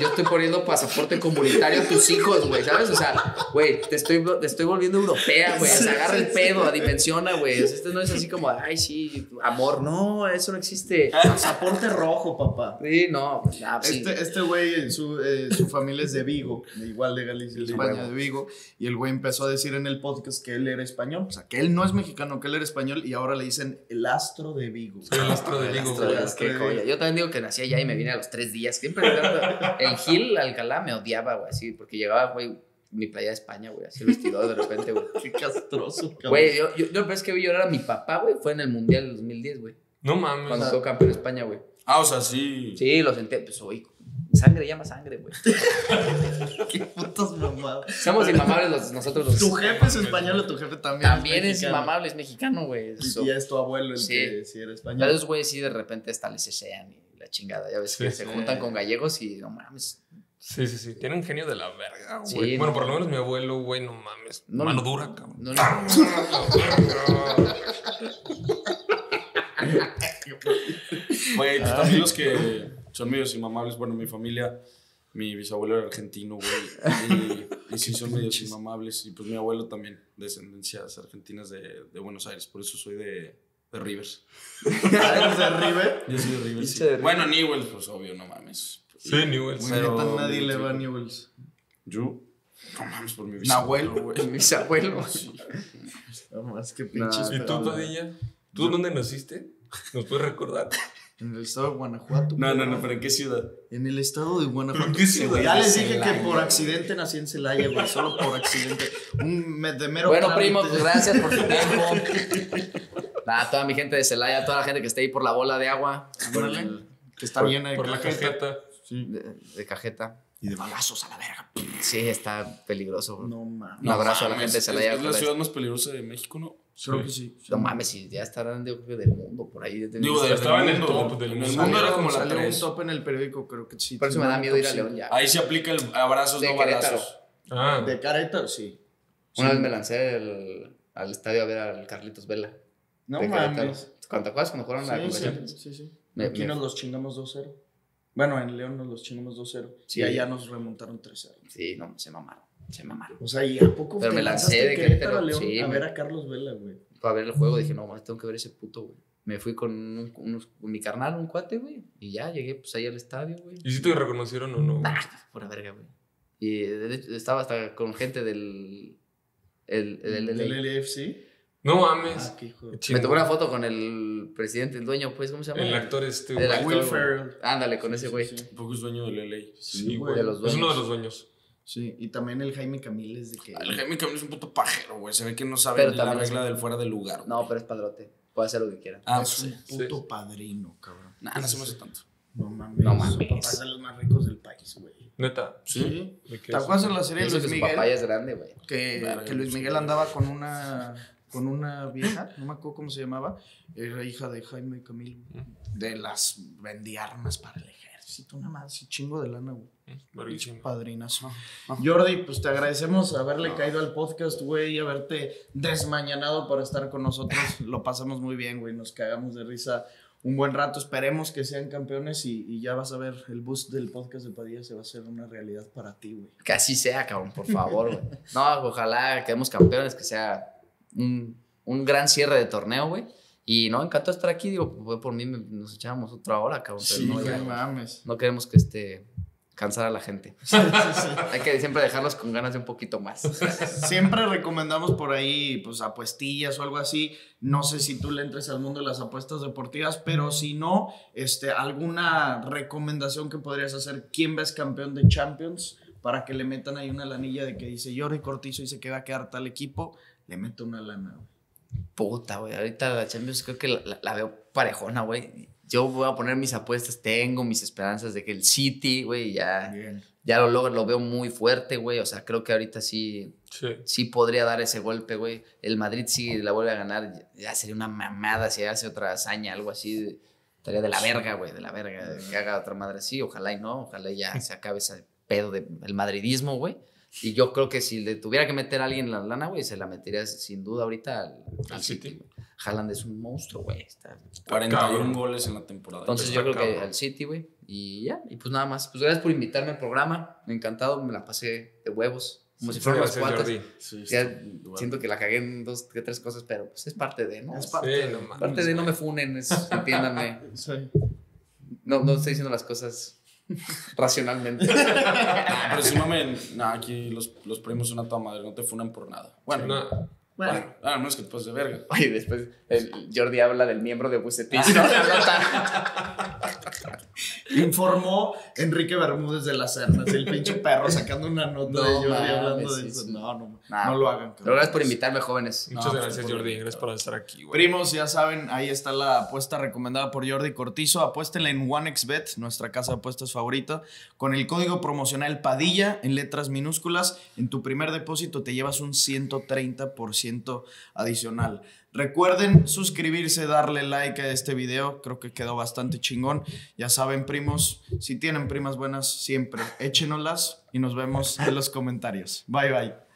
yo estoy poniendo pasaporte comunitario a tus hijos, güey, ¿sabes? O sea, güey, te estoy, te estoy volviendo europea, güey. O sea, agarra el pedo, dimensiona, güey. O sea, esto no es así como, ay, sí, amor. No, eso no existe. Pasaporte rojo, papá. Sí, no, pues, ah, sí. Este, este güey, su, eh, su familia es de Vigo, igual de Galicia, de España, de Vigo. Y el güey empezó a decir en el podcast que él era español. O sea, que él no es mexicano, que él era español. Y ahora le dicen el astro de Vigo. El astro de Vigo, güey. Yo también digo que nací allá y me vine a los tres días. Siempre el Gil Alcalá me odiaba, güey, así, porque llegaba, güey, mi playa de España, güey, así vestido de repente, güey. [LAUGHS] Qué castroso, cabrón. Güey, yo, yo, yo vez que vi llorar a mi papá, güey, fue en el Mundial del 2010, güey. No mames. Cuando quedó campeón de España, güey. Ah, o sea, sí. Sí, lo senté, pues, oye, sangre llama sangre, güey. [LAUGHS] Qué putas mamadas. Somos inmamables los- nosotros los... Tu jefe es español o tu jefe también. También es mexicano? inmamable, es mexicano, güey. Y ya es tu abuelo el Sí. que sí era español. Pero esos güeyes sí de repente hasta les sean y chingada. Ya ves Sí, que sí. se juntan con gallegos y no mames. Sí, sí, sí. Tiene un genio de la verga, güey. Sí, bueno, no. por lo menos mi abuelo, güey, no mames. No, Mano no. dura, cabrón. No, no. [LAUGHS] Güey, pues también los que son medios inmamables. Bueno, mi familia, mi bisabuelo era argentino, güey. Y, y sí son medios inmamables. Y pues mi abuelo también, descendencias argentinas de, de Buenos Aires. Por eso soy de, de Rivers. ¿Eres de River? Yo soy de Rivers. sí. De. Bueno, Newell, pues obvio, no mames. Sí, Newell. Muy Pero- nadie le va a Newells. Yo. No mames, por mi bisabuelo, güey. [LAUGHS] Mi bisabuelo. No más que pinches. ¿Y tú. Padilla? ¿Tú dónde naciste? ¿Nos puedes recordar? En el estado de Guanajuato. No, no, no, pero ¿en qué ciudad? En el estado de Guanajuato. ¿En qué ciudad? Ya les dije que por accidente nací en Celaya, güey. Solo por accidente. Un de mero Bueno, trámite. primo, pues gracias por su [LAUGHS] tiempo. Nada, toda mi gente de Celaya, toda la gente que esté ahí por la bola de agua, por el- Que está bien ahí. Por la cajeta. de, de cajeta. Y de balazos a la verga. Sí, está peligroso. No mames. Un abrazo a la gente de Celaya, Es, es la ciudad más peligrosa de México, ¿no? Creo que sí. No mames, si ya estarán de, del mundo por ahí. Digo, de- Estaba en el mundo, top del mundo. el mundo era como la Salió un 3. top en el periódico, creo que sí. Por eso me da miedo ir a Sí. León ya. Ahí se aplica el abrazos, De no Querétaro. balazos. Ah, De careta, sí. Una Sí. vez me lancé el- al estadio a ver al Carlitos Vela. No mames. ¿Cuánto acuerdas cuando jugaron la Sí, sí, sí, sí. Me- Aquí me- nos los chingamos 2-0. Bueno, en León nos los chingamos 2-0. Sí. Y allá nos remontaron 3-0. Sí, no, se mamaron. Se mamaron. O sea, ¿y a poco Pero te me lancé de Querétaro a León sí, a ver a Carlos Vela, güey? Para ver el juego dije, no, mames, tengo que ver ese puto, güey. Me fui con, un- unos- con mi carnal, un cuate, güey. Y ya llegué pues ahí al estadio, güey. ¿y si te reconocieron o no? Ah, pura verga, güey. Y de hecho, estaba hasta con gente del. El, el, el- ¿Del el- LFC? No mames. Ah, de- me tomé una foto con el presidente, el dueño, pues, ¿cómo se llama? El actor este. El güey. actor, Will. Ferrell. Ándale, con ese güey. Sí, sí. Tampoco es dueño del LA. Sí, güey. De Es uno de los dueños. Sí, y también el Jaime Camiles de que... El Jaime Camilo es un puto pajero, güey. Se ve que no sabe ni la regla del fuera del lugar. güey. No, pero es padrote. Puede hacer lo que quiera. Ah, es sí. un puto padrino, cabrón. Nah, no se me hace tanto. No mames. No Su mames. papá es de los más ricos del país, güey. Neta. Sí. ¿De ¿Te acuerdas en la serie de Luis que su Miguel? papá ya es grande, güey. que, que Luis Miguel sí. andaba con una con una vieja, no me acuerdo cómo se llamaba, era hija de Jaime Camilo, de las vendía armas para el ejército, nada más, y chingo de lana, güey. Padrinazo. Jordi, pues te agradecemos haberle caído al podcast, güey, y haberte desmañanado para estar con nosotros. [LAUGHS] Lo pasamos muy bien, güey, nos cagamos de risa un buen rato. Esperemos que sean campeones y, y ya vas a ver, el boost del podcast de Padilla se va a hacer una realidad para ti, güey. Que así sea, cabrón, por favor, güey. No, ojalá quedemos campeones, que sea un, un gran cierre de torneo, güey. Y no, encantó estar aquí, digo, por mí nos echábamos otra hora, cabrón. Sí, no, güey, ya- mames. no queremos que este cansar a la gente. [LAUGHS] Sí, sí, sí. Hay que siempre dejarlos con ganas de un poquito más. [LAUGHS] Siempre recomendamos por ahí, pues, apuestillas o algo así. No sé si tú le entres al mundo de las apuestas deportivas, pero si no, este, alguna recomendación que podrías hacer. ¿Quién ves campeón de Champions? Para que le metan ahí una lanilla de que dice Jordi Cortizo y se queda a quedar tal equipo, le meto una lana. güey. Puta, güey. Ahorita la Champions creo que la, la- la veo parejona, güey. Yo voy a poner mis apuestas, tengo mis esperanzas de que el City, güey, ya, Bien. ya lo logro, lo veo muy fuerte, güey. O sea, creo que ahorita sí, Sí. sí podría dar ese golpe, güey. El Madrid sí la vuelve a ganar, ya- ya sería una mamada si hace otra hazaña, algo así. Estaría de la verga, güey, de la verga. Que haga otra madre así, ojalá y no, ojalá y ya [LAUGHS] se acabe ese pedo del madridismo, güey. Y yo creo que si le tuviera que meter a alguien la lana, güey, se la metería sin duda ahorita al, City. City. Haaland es un monstruo, güey. está- 41 Cabrón. goles en la temporada. Entonces yo creo que al City, güey. Y ya, y pues nada más. Pues gracias por invitarme al programa. Me encantado, me la pasé de huevos. Como si fueran cuates. Jordi. Sí, Ya siento que la cagué en dos, que tres cosas, pero pues es parte de, ¿no? Es parte Sí, de- no parte de no me funen, es, entiéndanme. Sí. No, no estoy diciendo las cosas racionalmente. Pero si mamen, nah, aquí los, los primos son a toda madre, no te funan por nada. Bueno, No, Bueno, bueno, ah, no es que te pases de verga. [LAUGHS] Oye, después el Jordi habla del miembro de Bucetich, ¿no? [LAUGHS] informó Enrique Bermúdez de las Sernas, el pinche perro sacando una nota No de Jordi mames, hablando de eso. sí. No, no, Nah, no lo hagan. Pero gracias por invitarme, jóvenes. muchas No, gracias, por- Jordi. Gracias por estar aquí, güey. Primos, ya saben, ahí está la apuesta recomendada por Jordi Cortizo. Apuéstenla en OneXBet, nuestra casa de apuestas favorita, con el código promocional Padilla en letras minúsculas. En tu primer depósito te llevas un 130% adicional. Recuerden suscribirse, darle like a este video, creo que quedó bastante chingón. Ya saben, primos, si tienen primas buenas, siempre échenolas y nos vemos en los comentarios. Bye bye.